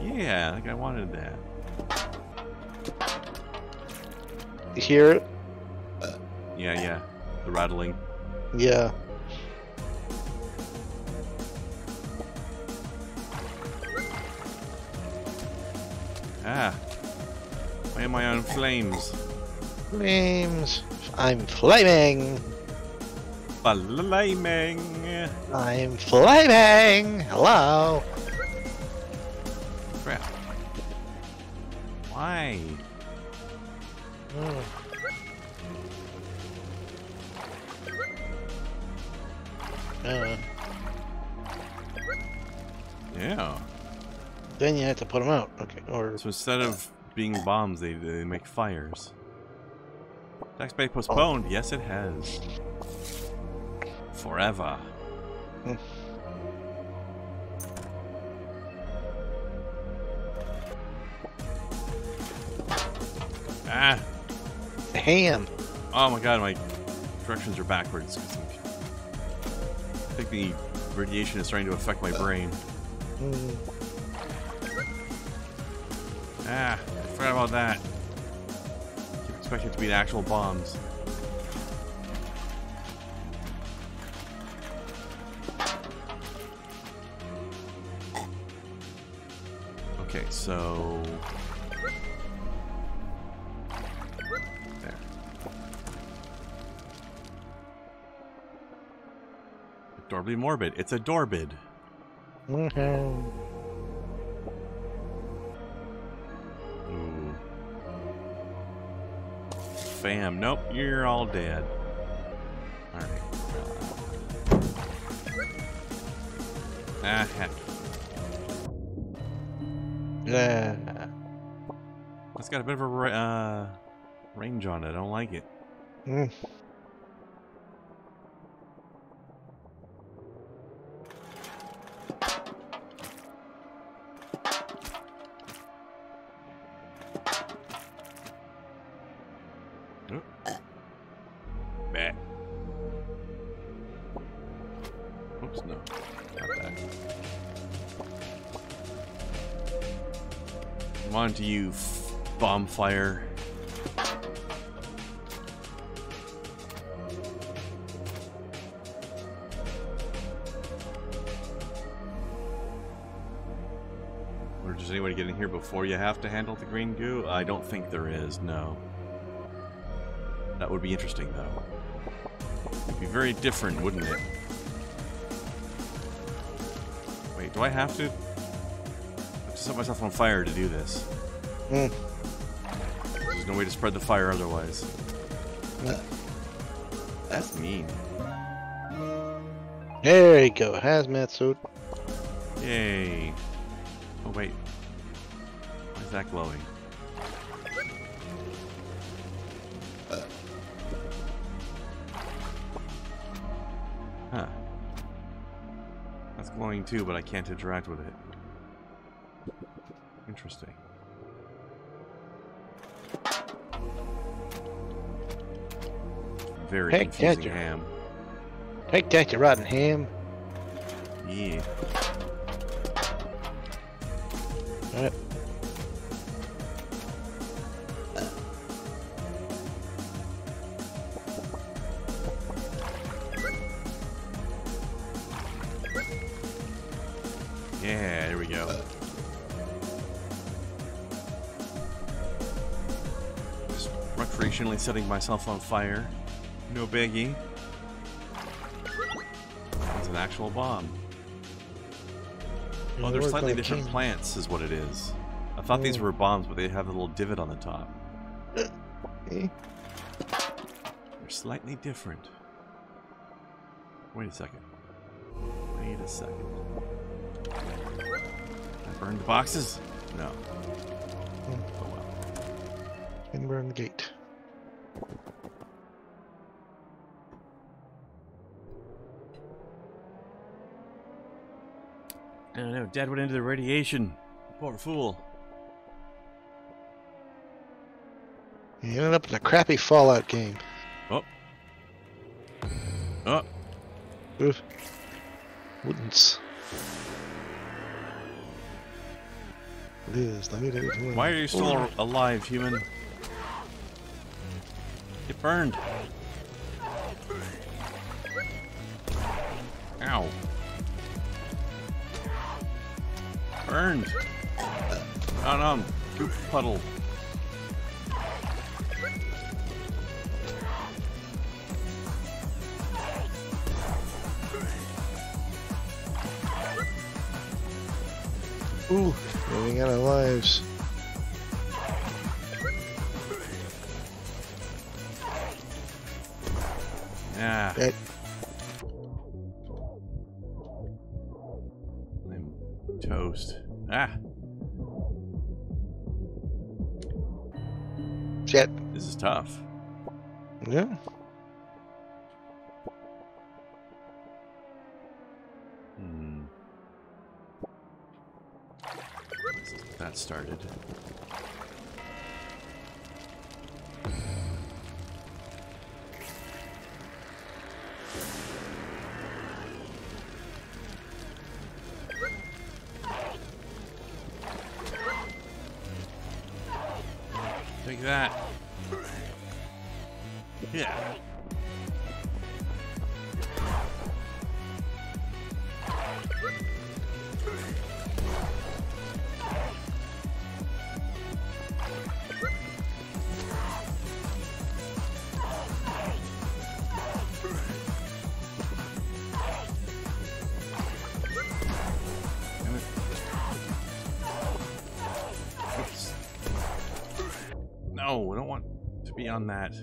Yeah, like I wanted that. Hear it? Yeah, yeah. The rattling. Yeah. Ah. Why am my own flames? Flames. I'm flaming. Flaming. I'm flaming. Hello. Crap. Why? Mm. Uh, Yeah. then you have to put them out. Okay. Or So instead of being bombs, they, they make fires. Tax pay postponed. Yes, it has. Forever. Hmm. Ah! Ham. Oh my god, my directions are backwards. I'm- think the radiation is starting to affect my brain. Ah, I forgot about that. Keep expecting it to be the actual bombs. Okay, so... Adorably morbid. It's adorbid. Mhm. Ooh. Fam. Nope, you're all dead. Alright. Ah, heck. Yeah. That's got a bit of a uh, range on it. I don't like it. Mm. F- bomb fire. Or does anybody get in here before you have to handle the green goo? I don't think there is, no. That would be interesting, though. It'd be very different, wouldn't it? Wait, do I have to? I have to set myself on fire to do this. Mm. There's no way to spread the fire otherwise. That's mean. There you go. Hazmat suit. Yay. Oh, wait. Why is that glowing? Huh. That's glowing too, but I can't interact with it. Interesting. Take that, you that, ham. Take that, you rotten ham. Yeah. Alright. Yeah, there we go. Recreationally setting myself on fire. No biggie. It's an actual bomb. Oh, they're slightly different plants, is what it is. I thought these Mm. were bombs, but they have a little divot on the top. Okay. They're slightly different. Wait a second. Wait a second. I burned the boxes? No. Hmm. Oh well. And we're in the gate. I don't know. Dad went into the radiation. Poor fool. He ended up in a crappy Fallout game. Oh. Oh. Oof. Wouldn't. It is. Let me do it. Why are you still al- alive, human? Get burned. Ow. Burned. Oh no, goop puddle. Ooh, running out of lives. Tough. Yeah. Hmm. That started. To be on that.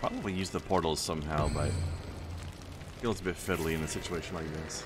Probably use the portals somehow, but feels a bit fiddly in a situation like this.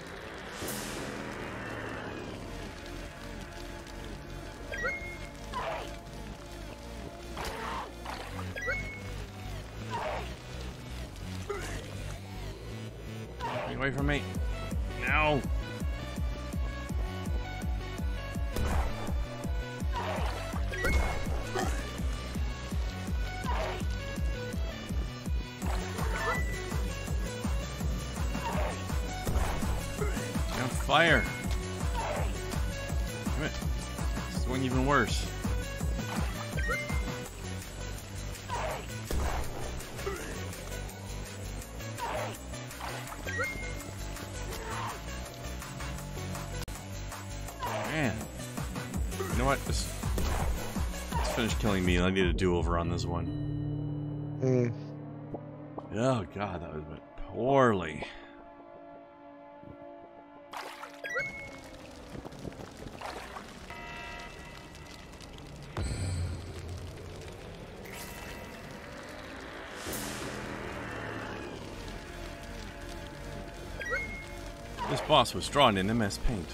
I need a do-over on this one. Hmm. Oh god, that was went poorly. This boss was drawn in MS Paint.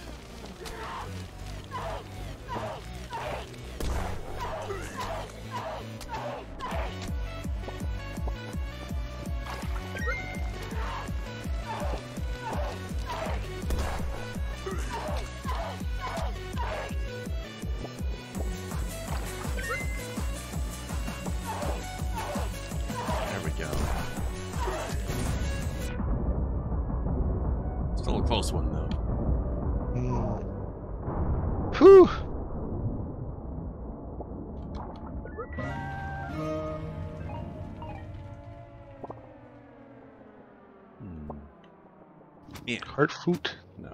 Heart food. No.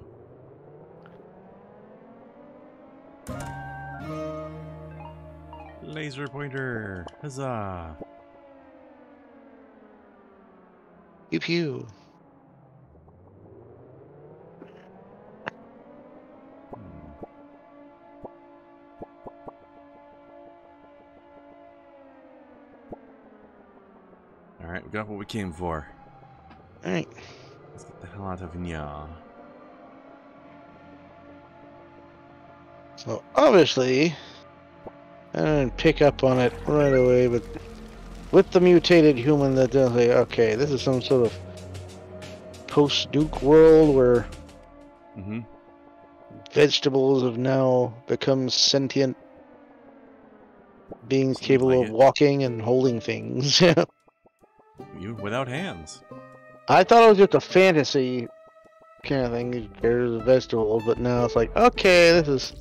Laser pointer. Huzzah. Pew pew. Hmm. Alright, we got what we came for. Alright. The hell out of here. So obviously, I didn't pick up on it right away, but with the mutated human, that does say, okay, this is some sort of post-nuke world where Mm-hmm. vegetables have now become sentient beings Seems capable like of it. walking and holding things. (laughs) You without hands. I thought it was just a fantasy kind of thing. There's a vegetable, but now it's like, okay, this is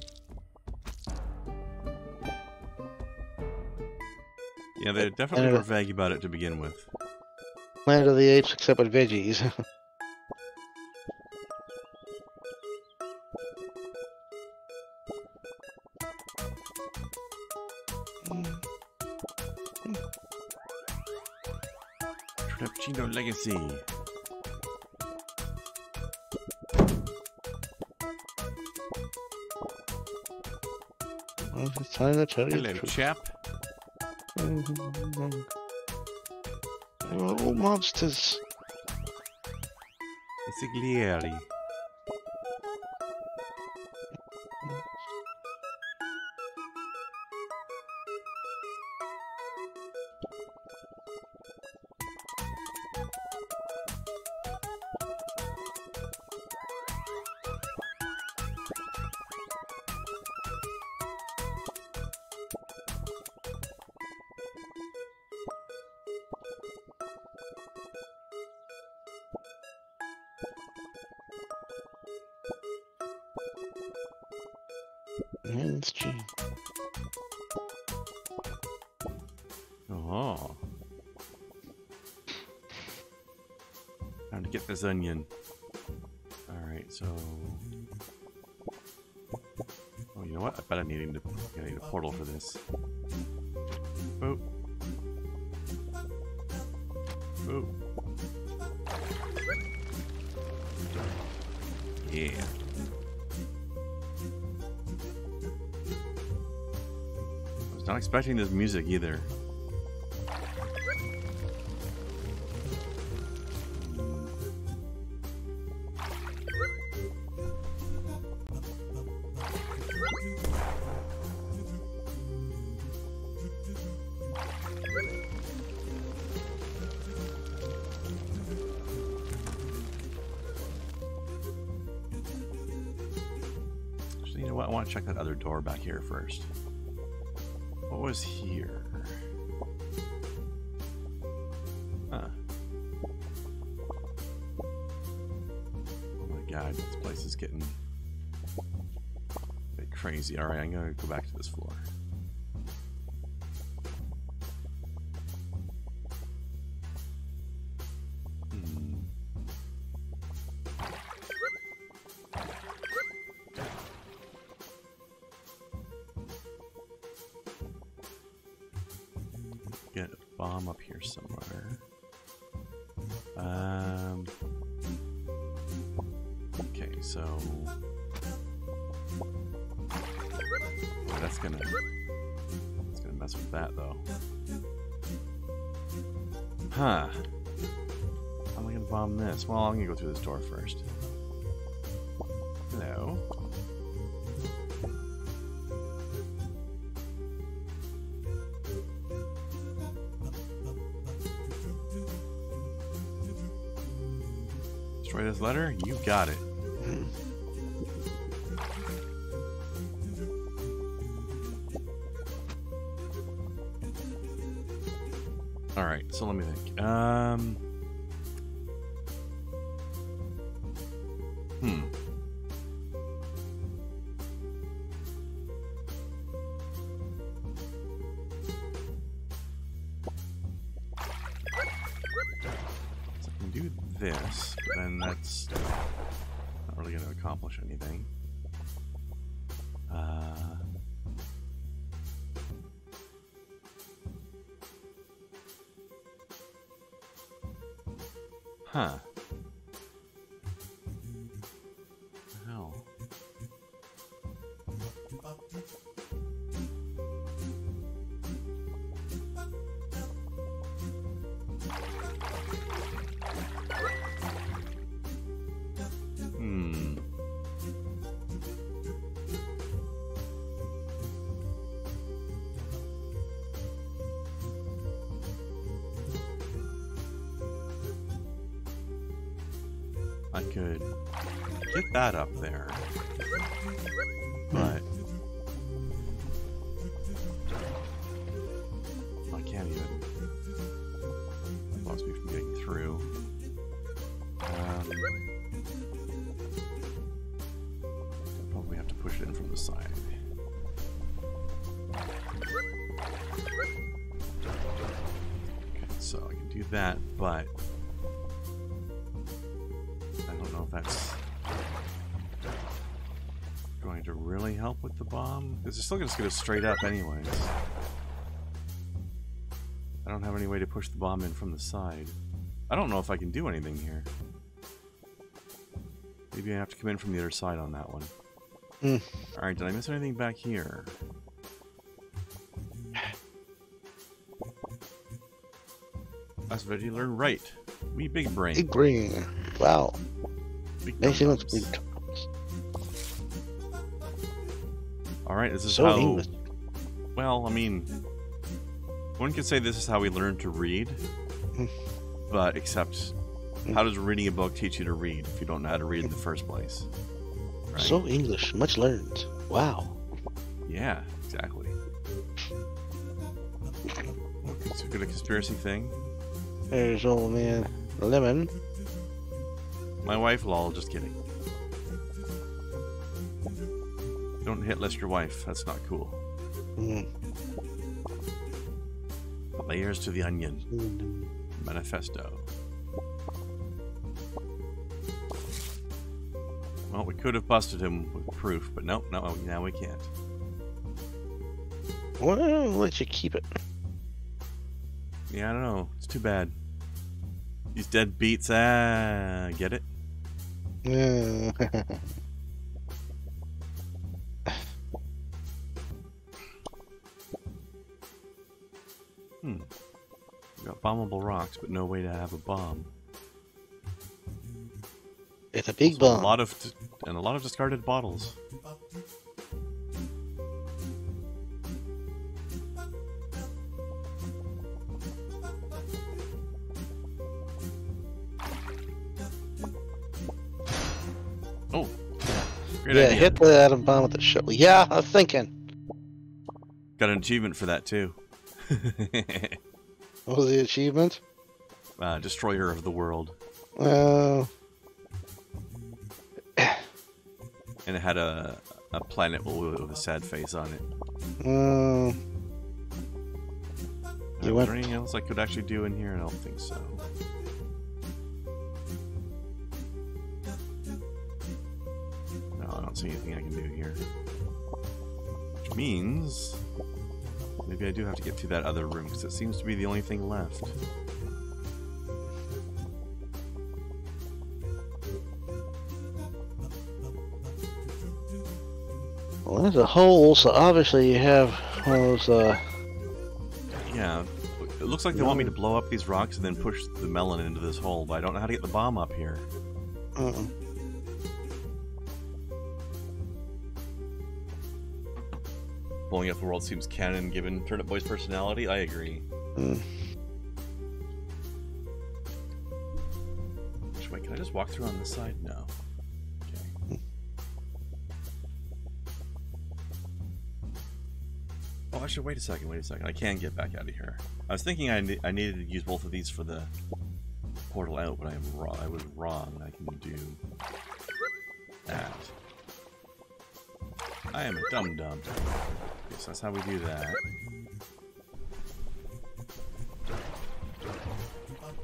Yeah, they definitely were vague about it to begin with. Planet of the Apes except with veggies. (laughs) tell you Hello, the truth. chap. Oh, monsters. It's a Glieri. This onion. Alright, so. Oh, you know what? I bet I need to I need a portal for this. Boop. Boop. Yeah. I was not expecting this music either. Here first. What was here? Huh. Oh my god, this place is getting crazy. Alright, I'm gonna go back to this floor. Huh. How am I gonna bomb this? Well, I'm gonna go through this door first. Hello. Destroy this letter? You got it. So let me think. Huh. I could get that up there. Still going to straight up anyways. I don't have any way to push the bomb in from the side. I don't know if I can do anything here. Maybe I have to come in from the other side on that one. Hmm. Alright, did I miss anything back here? (sighs) That's what you learn right. We big brain. Big brain. Wow. Big Makes you big. Alright, this is So how English. Well, I mean, one could say this is how we learn to read, (laughs) but except, how does reading a book teach you to read if you don't know how to read in the first place? Right? So English. Much learned. Wow. yeah, exactly. Okay, so good a conspiracy thing. There's old man Lemon. My wife, lol, just kidding. Don't hit list your wife. That's not cool. Mm. Layers to the onion. Manifesto. Well, we could have busted him with proof, but nope, no, now we can't. Well, I'll let you keep it. Yeah, I don't know. It's too bad. These dead beats, ah, get it? (laughs) Yeah. We got bombable rocks, but no way to have a bomb. it's a big Also, bomb. A lot of and a lot of discarded bottles. Oh, great yeah, idea! hit the atom bomb with the shovel. Yeah, I was thinking. Got an achievement for that too. (laughs) What was the achievement? uh, destroyer of the world, Well, and it had a a planet with a sad face on it. You went- there anything else I could actually do in here? I don't think so. No, I don't see anything I can do here. Which means maybe I do have to get to that other room because it seems to be the only thing left. well, there's a hole, so obviously you have one of those. Uh, Yeah, it looks like they want me to blow up these rocks and then push the melon into this hole, but I don't know how to get the bomb up here. uh Blowing up the world seems canon given Turnip Boy's personality. I agree. Mm. Which way? Can I just walk through on this side? No. Okay. Oh, actually, wait a second. Wait a second. I can get back out of here. I was thinking I, ne- I needed to use both of these for the portal out, but I am wrong. I was wrong. I can do that. I am a dum dum. Guess that's how we do that.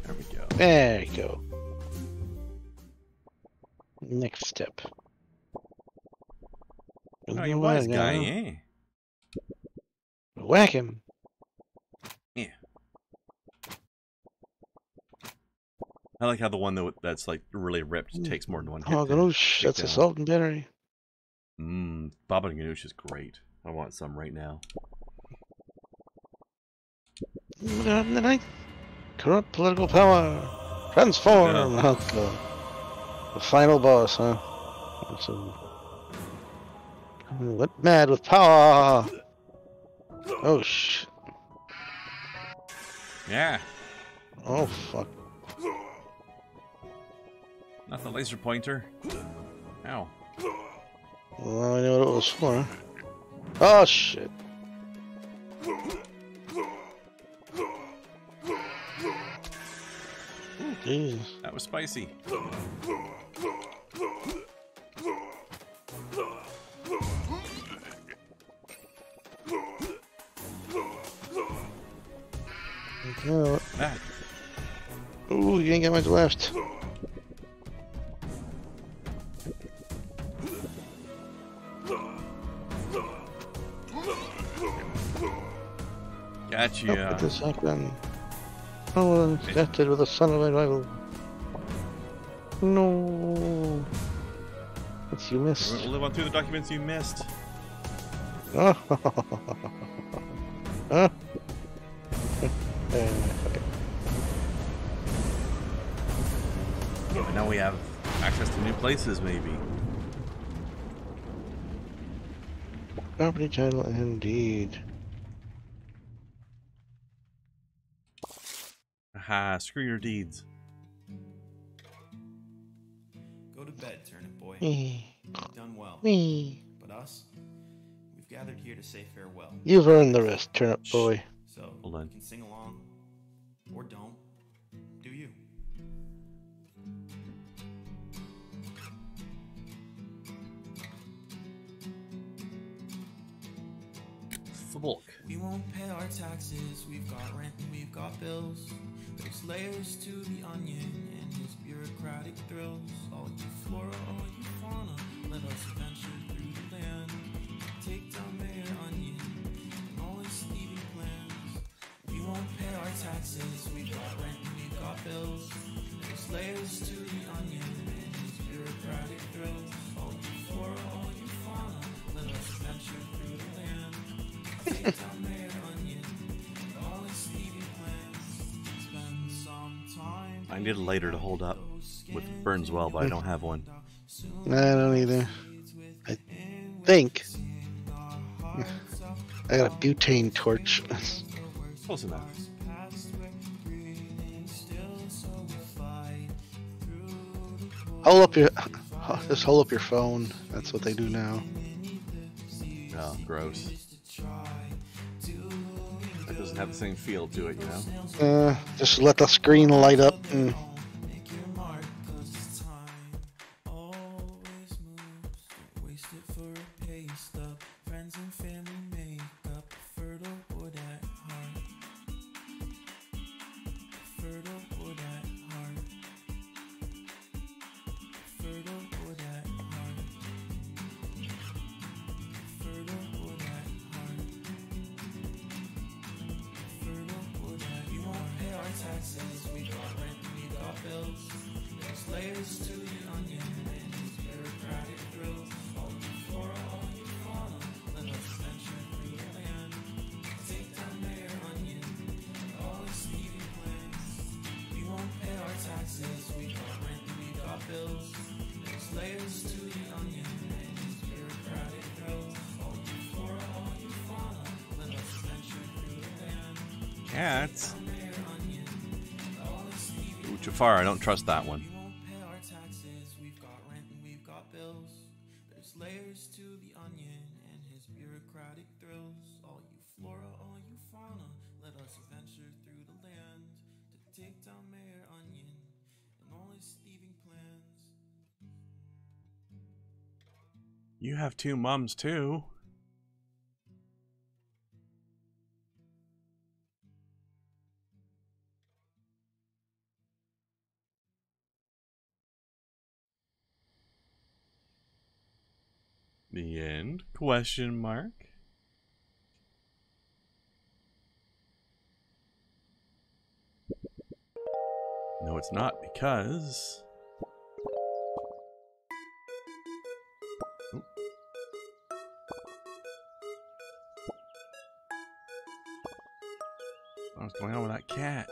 There we go. There you go. Next step. Oh, you wise guy, yeah. Whack him. Yeah. I like how the one that that's like really ripped takes more than one. Oh, no, that's a salt and battery. Mmm, Baba Ganoush is great. I want some right now. In the night, corrupt political power. Transform. The, the final boss, huh? So, went mad with power. Oh sh! Yeah, Oh fuck! not the laser pointer. Ow. Well, I know what it was for. Oh shit! Jesus. That was spicy. You know what? Ooh, you ain't got much left. Gotcha. Up with the second. Oh, infected with the son of my rival. No. What's you missed? We'll live on through the documents you missed. Oh. huh? Uh, now we have access to new places, maybe. Property title indeed. Aha, screw your deeds. Go to bed, turnip boy. You've done well. me. But us, we've gathered here to say farewell. You've earned the rest, turnip boy. So Hold on. you can sing along, or don't. Do you? Bulk. We won't pay our taxes. We've got rent and we've got bills. There's layers to the onion and his bureaucratic thrills. All you flora, all you fauna, let us venture through the land. Take down Mayor Onion and all his thieving plans. We won't pay our taxes. We've got rent we've got bills. There's layers to the onion and his bureaucratic thrills. All you flora, all you fauna, let us venture through the land. Take down I need a lighter to hold up with burns well, but I don't have one. Nah, I don't either. I think. I got a butane torch. (laughs) Close enough. hold up your. (laughs) Just hold up your phone. That's what they do now. Oh, gross. Have the same feel to it, you know? Uh, just let the screen light up and got bills. There's layers to the onion and his bureaucratic thrills. All you flora, all you fauna, let us venture through the land to take down Mayor Onion and all his thieving plans. You have two mums, too. Question mark. No, it's not because. What's going on with that cat?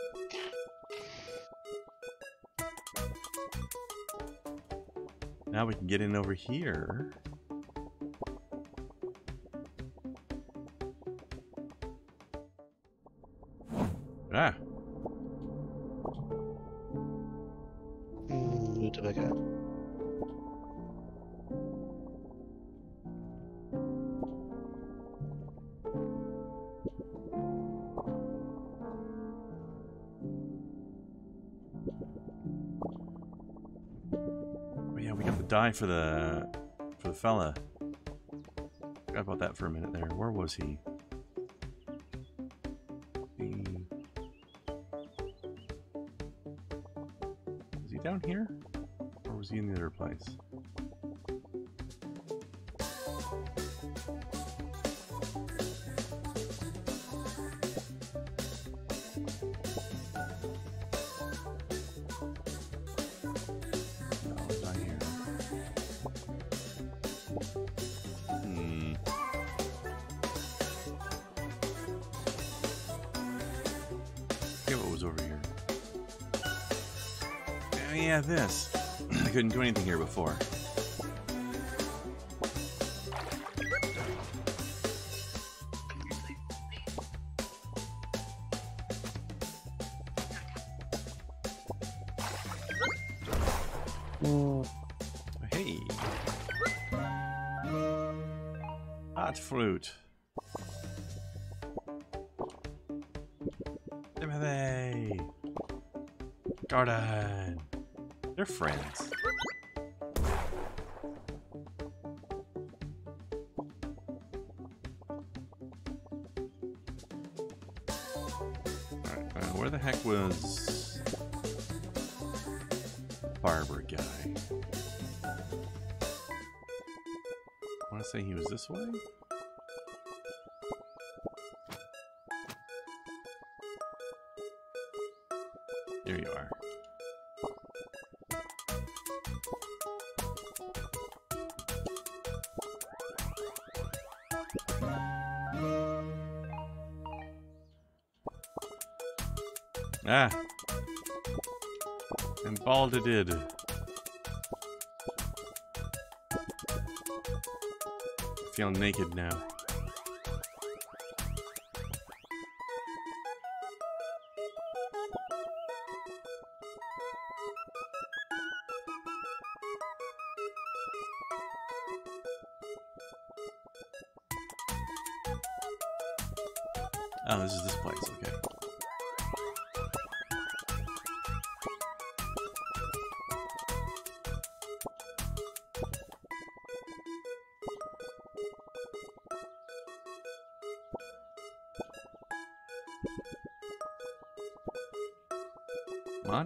Now we can get in over here. For the for the fella. Forgot about that for a minute there. Where was? He- couldn't do anything here before. Hey. Hot fruit. Garden. They're friends. This way. There you are. Ah. And it did. Feel naked now.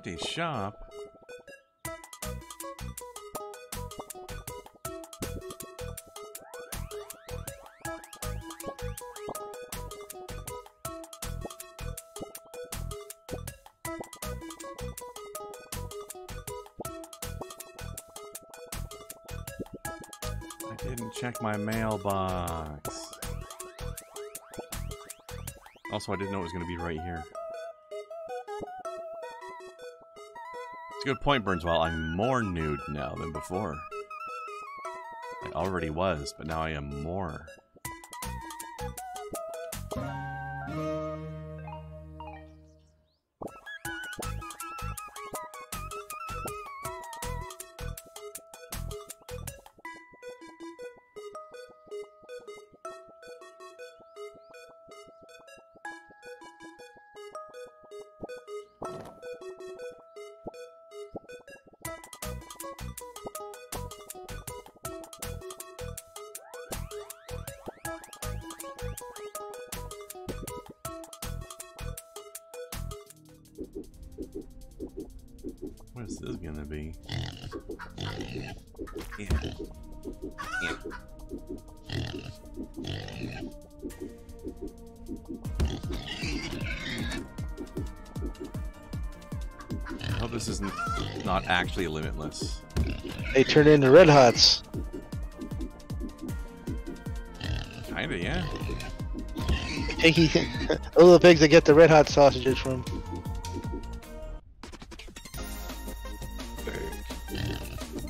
Monty's shop? I didn't check my mailbox. Also, I didn't know it was going to be right here. Good point, Burnswell. I'm more nude now than before. I already was, but now I am more. They turn into red hots. Kinda, yeah. Piggy, those (laughs) are the pigs that get the red hot sausages from.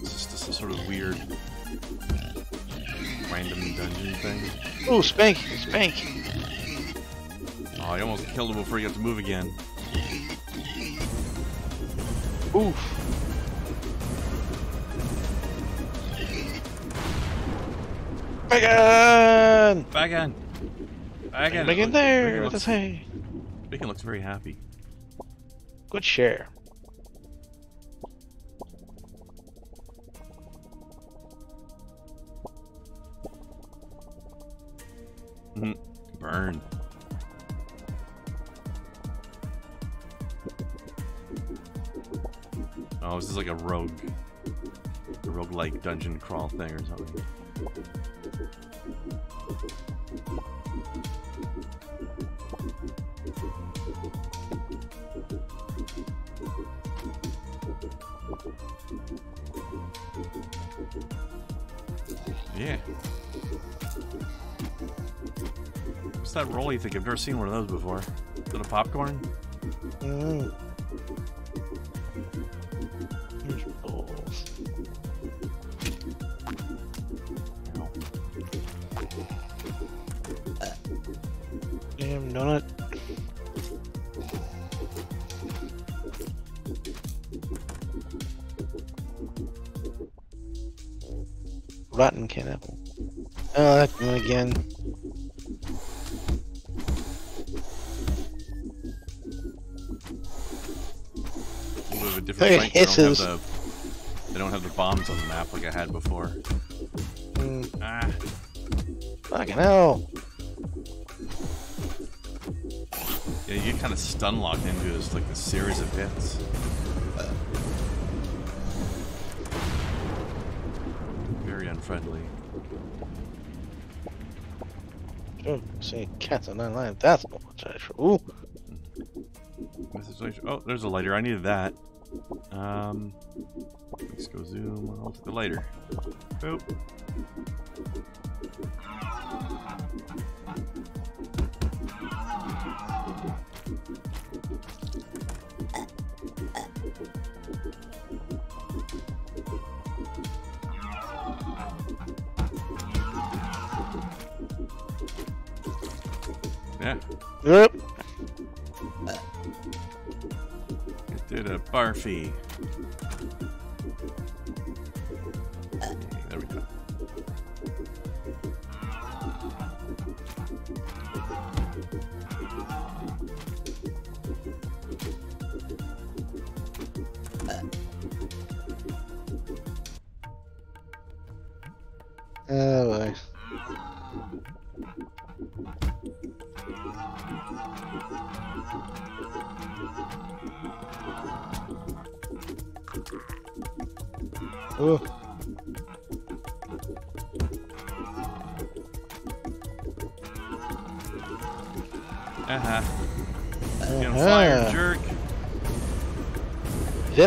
It's just some sort of weird random dungeon thing. Ooh, spank, spank. Oh, I almost killed him before he got to move again. Oof. Megan! Back in! Back in! Megan there Megan with looks, his hay. Megan looks very happy. Good share. Mm-hmm. Burn. Oh, this is like a rogue, a rogue-like dungeon crawl thing or something. Yeah. What's that rolly thing? I've never seen one of those before. Is it a popcorn? Mm. Donut. Rotten cannibal. Oh, that's one again. A little bit of a different Hey, fight. They don't, have the, they don't have the bombs on the map like I had before. Mm, Ah, fucking hell. Yeah, you get kind of stun locked into this like this series of hits. Very unfriendly. Oh, see, cats on nine lives. That's not much. Message Oh, there's a lighter. I needed that. Um, let's go zoom. I'll take the lighter. Boop.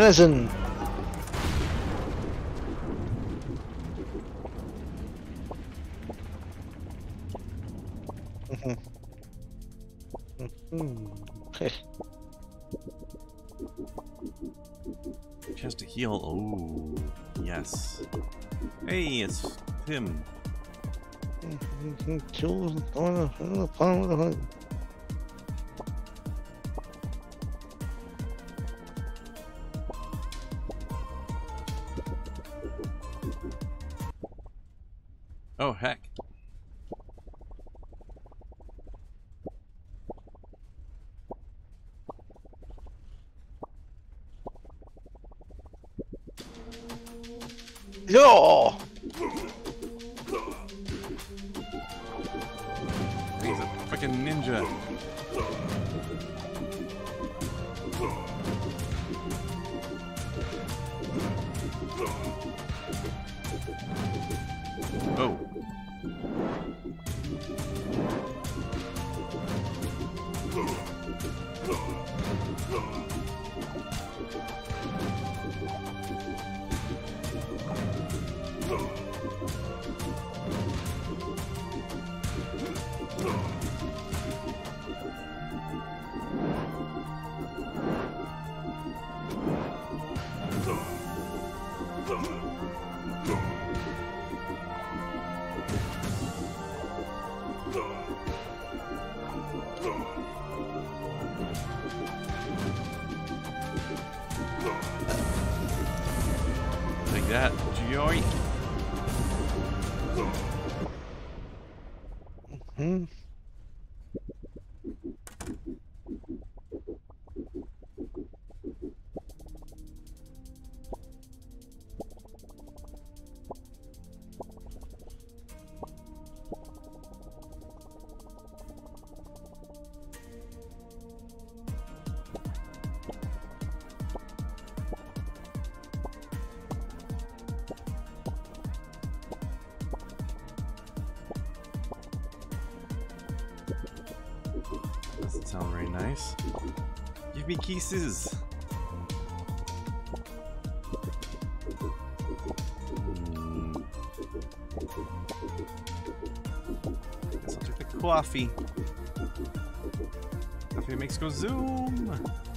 Venison. (laughs) Chest to heal. Oh, yes. Hey, it's him. (laughs) Give me kisses. I'll take the coffee. Coffee makes go zoom.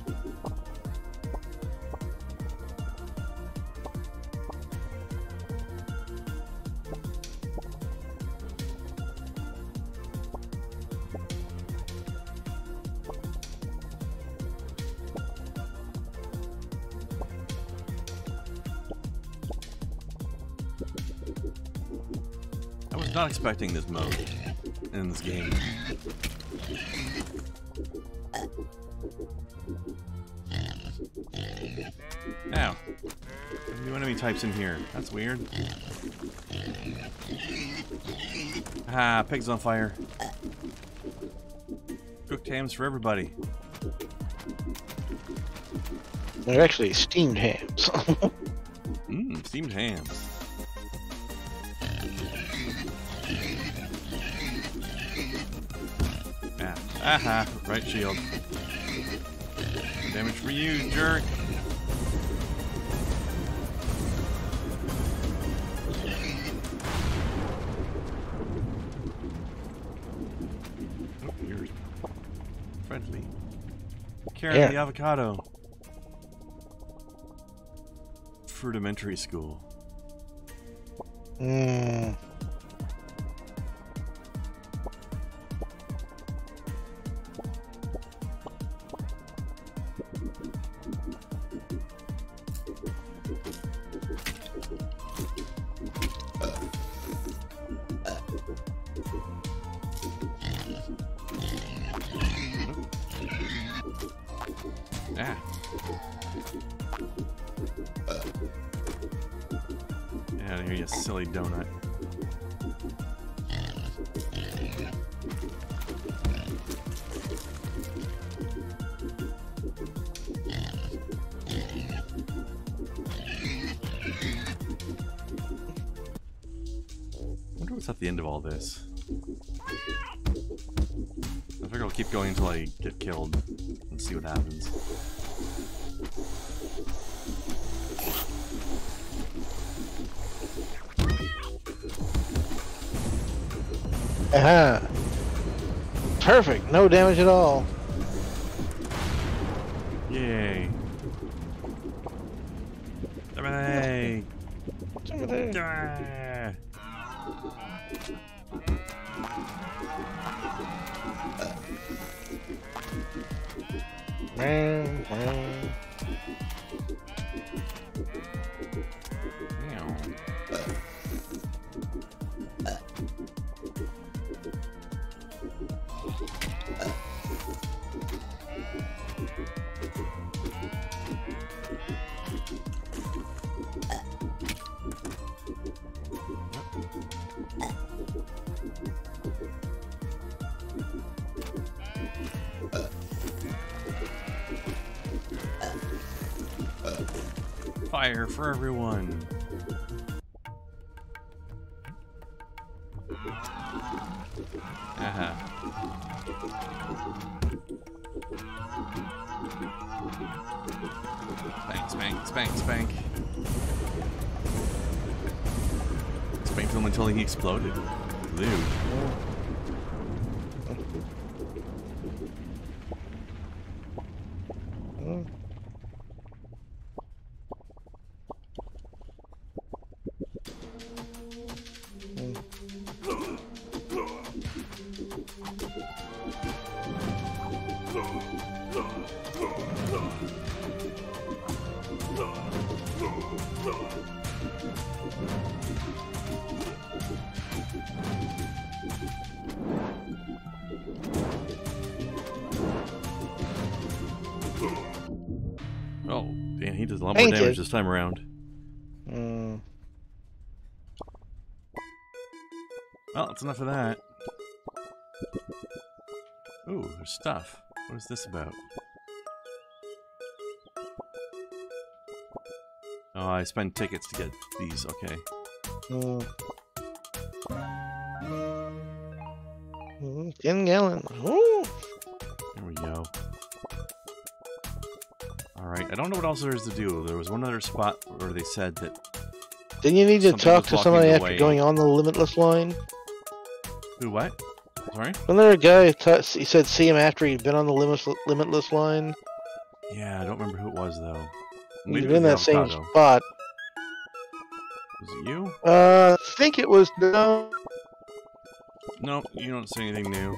Expecting this mode in this game. Ow. New enemy types in here. That's weird. Ah, pig's on fire. Cooked hams for everybody. They're actually steamed hams. (laughs) Mmm, steamed hams. Aha, right shield. Damage for you, jerk. Oh, you're friendly. Carrot Yeah. the avocado. Rudimentary school. mm. See what happens. Aha. Perfect. No damage at all. Aha. Spank, spank, spank, spank. Spanked him until he exploded. Dude. This time around. Mm. Well, that's enough of that. Ooh, there's stuff. What is this about? Oh, I spend tickets to get these. Okay. Mm. Mm, Ten gallon. Ooh. I don't know what else there is to do. There was one other spot where they said that. Didn't you need to talk to somebody after way. going on the limitless line? Who what? Sorry? Wasn't there a guy he said see him after he'd been on the limitless limitless line? Yeah, I don't remember who it was though. Maybe it in that same spot. Was it you? Uh, I think it was no, No, you don't say anything new.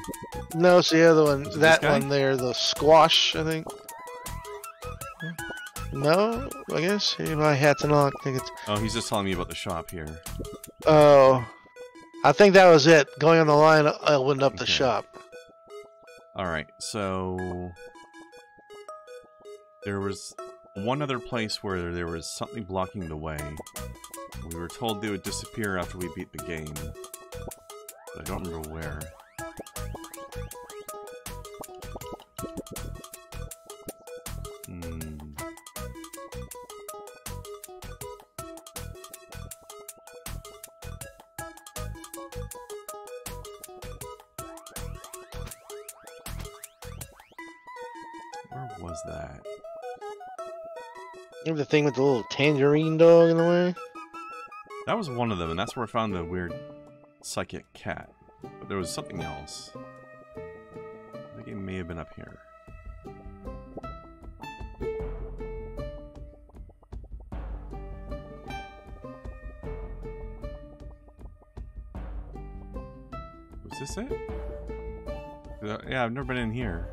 no. It's the other one. That one there, the squash. I think. No, I guess my hat's and all. I think it's. Oh, he's just telling me about the shop here. Oh, I think that was it. Going on the line I opened up the shop. Alright, so. There was one other place where there was something blocking the way. We were told they would disappear after we beat the game. But I don't remember where. Thing with the little tangerine dog in the way? That was one of them, and that's where I found the weird psychic cat. But there was something else. I think it may have been up here. Was this it? Uh, Yeah, I've never been in here.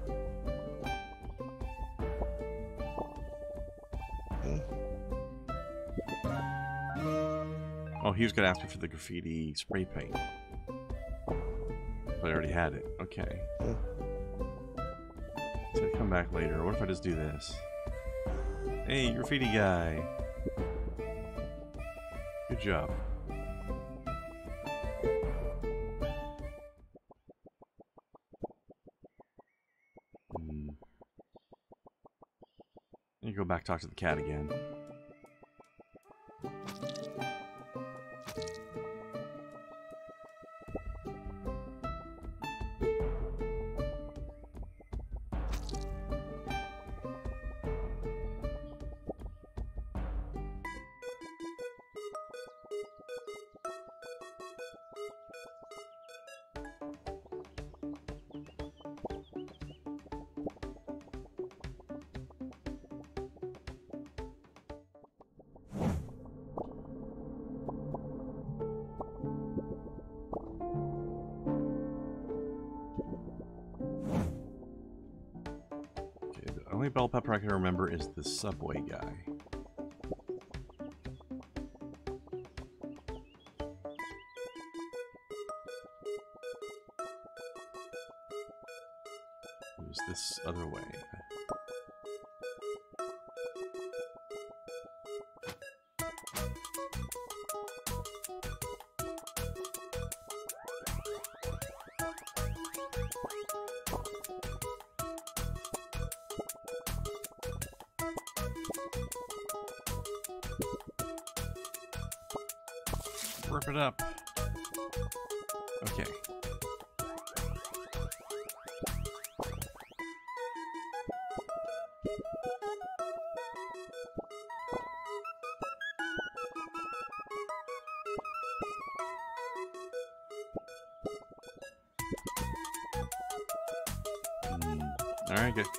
He was gonna ask me for the graffiti spray paint. But I already had it. Okay. So I come back later. What if I just do this? Hey, graffiti guy. Good job. Hmm. You go back talk to the cat again. Bell pepper I can remember is the subway guy.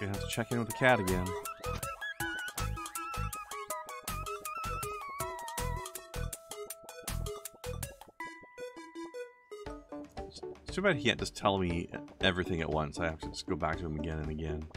Gonna have to check in with the cat again. It's too bad he can't just tell me everything at once. I have to just go back to him again and again.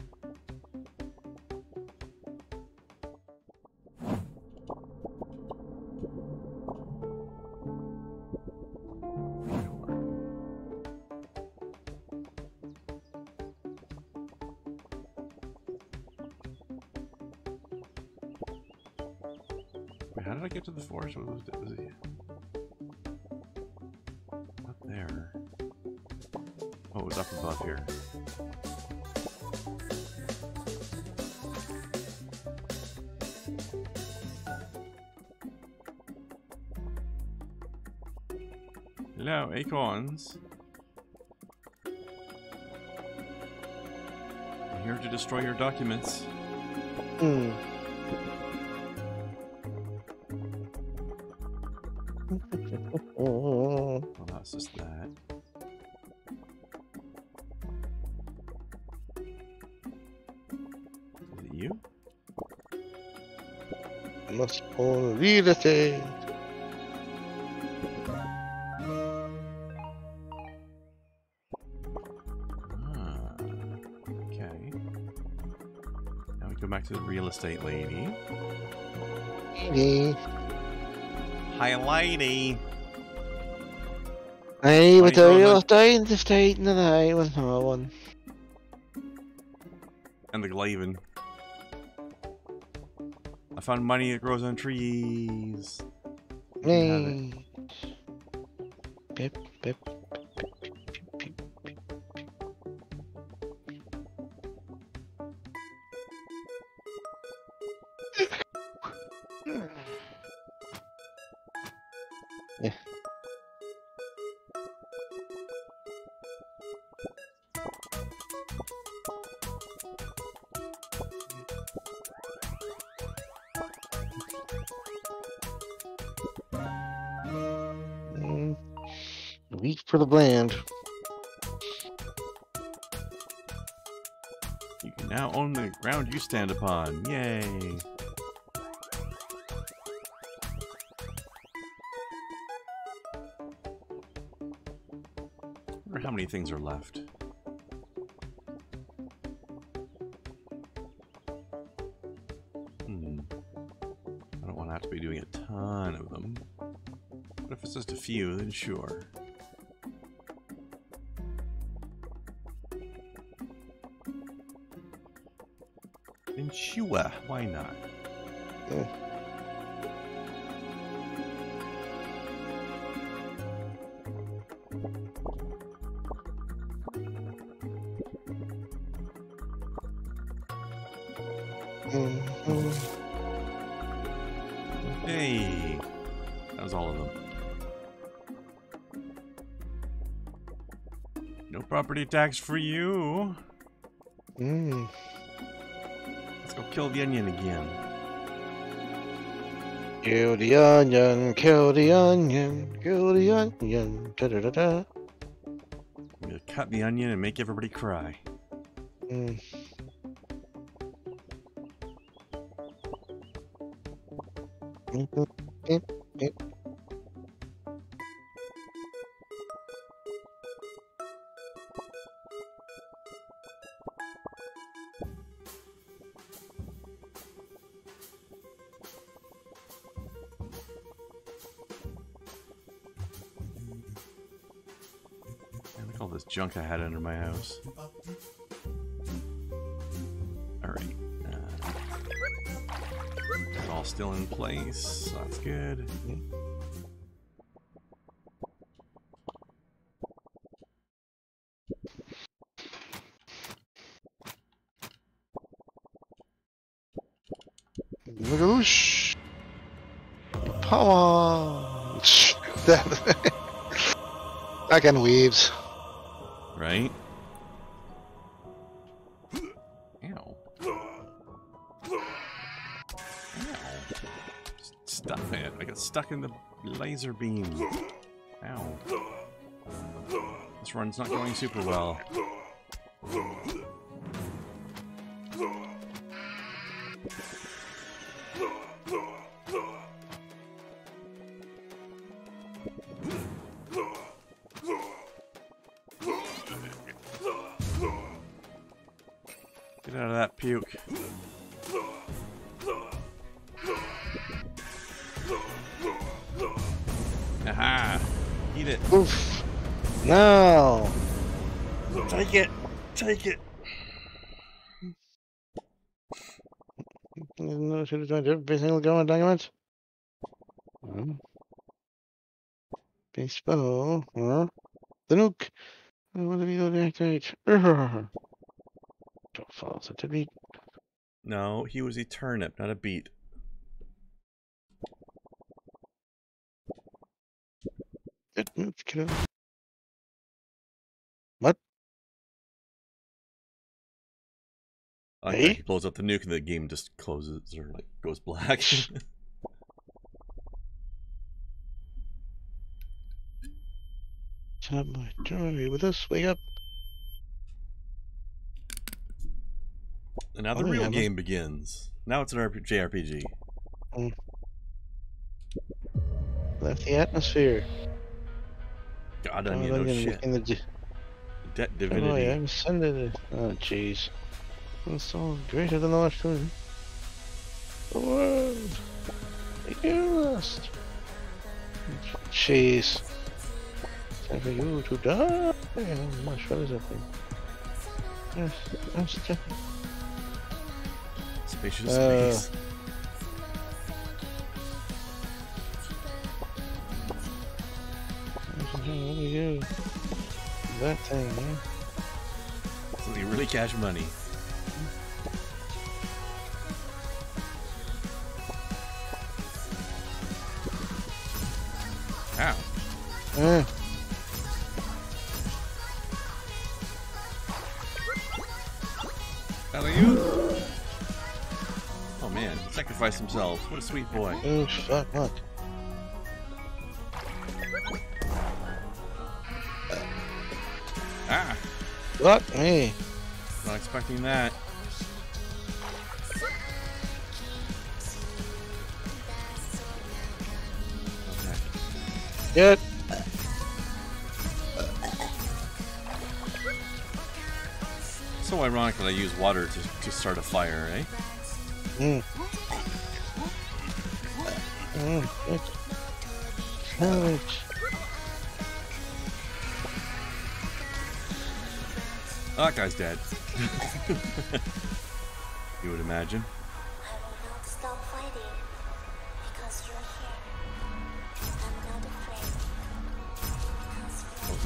Acorns. I'm here to destroy your documents. Hmm. Well, that's just that. Is it you? Must own real estate. Ah, to the real estate lady. Hey, Hi, lady. Hey, with the real estate, the state, and the night with no one. And the Glaven. I found money that grows on trees. You can have it. Hey. Stand upon. Yay. wonder how many things are left. Hmm. I don't want to have to be doing a ton of them. But if it's just a few, then sure. Then sure, why not? Mhm. Hey! That was all of them. No property tax for you. Mm. Kill the onion again. Kill the onion, kill the onion, kill the onion. Da da da da. I'm gonna cut the onion and make everybody cry. Mm. Mhm. Yep, had under my house. Alright. Uh, it's all still in place. That's good. Whoosh. Power. (laughs) That- Back in weaves. In the laser beam. Ow. This run's not going super well. No, should have done everything will go in documents. Hmm. Baseball. Huh? The nuke. I want (laughs) to be able to activate. Don't follow the technique. No, he was a turnip, not a beet. It moved, kiddo. He blows up the nuke and the game just closes or like goes black. Top boy, joy with us. Wake up. and now the Oh, yeah, real look. game begins. Now it's an RP- JRPG. Mm. Left the atmosphere. God, I mean, look no in- shit. in the di- De- Oh, divinity. yeah, I'm sending it. Oh, jeez. It's all greater than the last one. The world. The universe. Jeez. Time for you to die. Much is that? Yes, I'm stuck. Spacious Uh, space. You? That thing, man. So you really cash money. Ow. Uh, How are you? Oh man, sacrificed himself. What a sweet boy. oh, fuck, look. Ah! Fuck me. Not expecting that. Get. So ironic that I use water to, to start a fire, eh? Mm. Mm. Oh, that guy's dead. (laughs) you would imagine.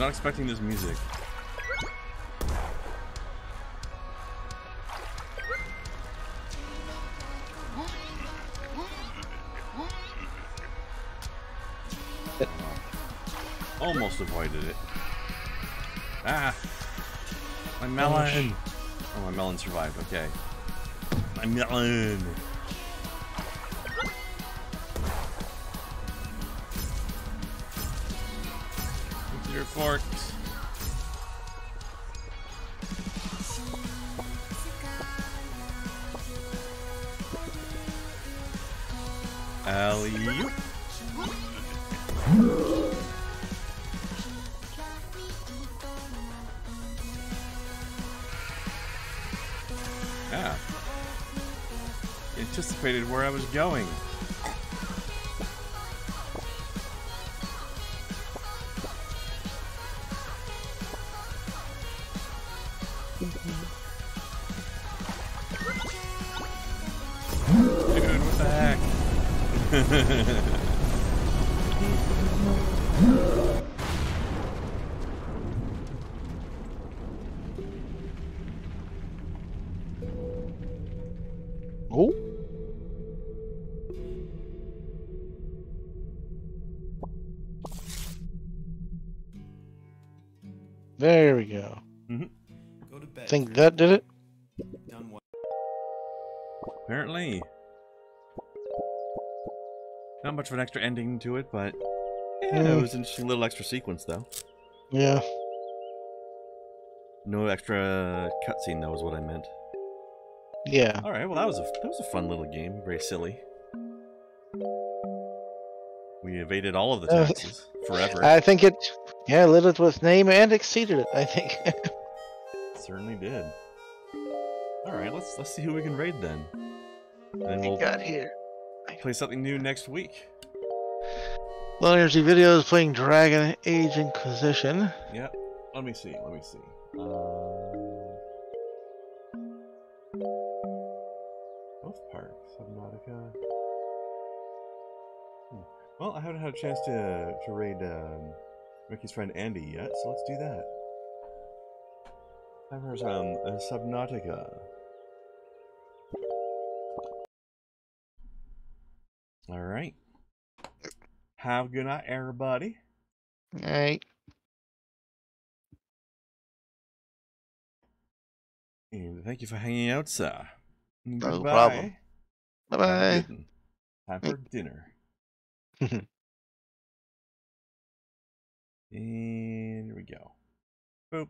Not expecting this music. Almost avoided it. Ah! My melon! Oh, my melon survived, okay. My melon! Forks. Alley-oop. Ah. Anticipated where I was going. That did it? Done what? Apparently. Not much of an extra ending to it, but yeah, Mm. it was an interesting little extra sequence though. Yeah. No extra cutscene though is what I meant. Yeah. All right, well that was a that was a fun little game, very silly. We evaded all of the Uh, taxes forever. I think it, yeah, lived it with name and exceeded it. I think. (laughs) Certainly did. All right, let's let's see who we can raid then, and then we we'll got here. play something new next week. Low energy videos playing Dragon Age Inquisition. Yeah. Let me see. Let me see. Uh, both parks, Subnautica. Hmm. Well, I haven't had a chance to to raid um, Ricky's friend Andy yet, so let's do that. There's um a Subnautica. All right. Have a good night, everybody. Alright. And thank you for hanging out, sir. No Goodbye. problem. Bye bye. Time for dinner. (laughs) and here we go. Boop.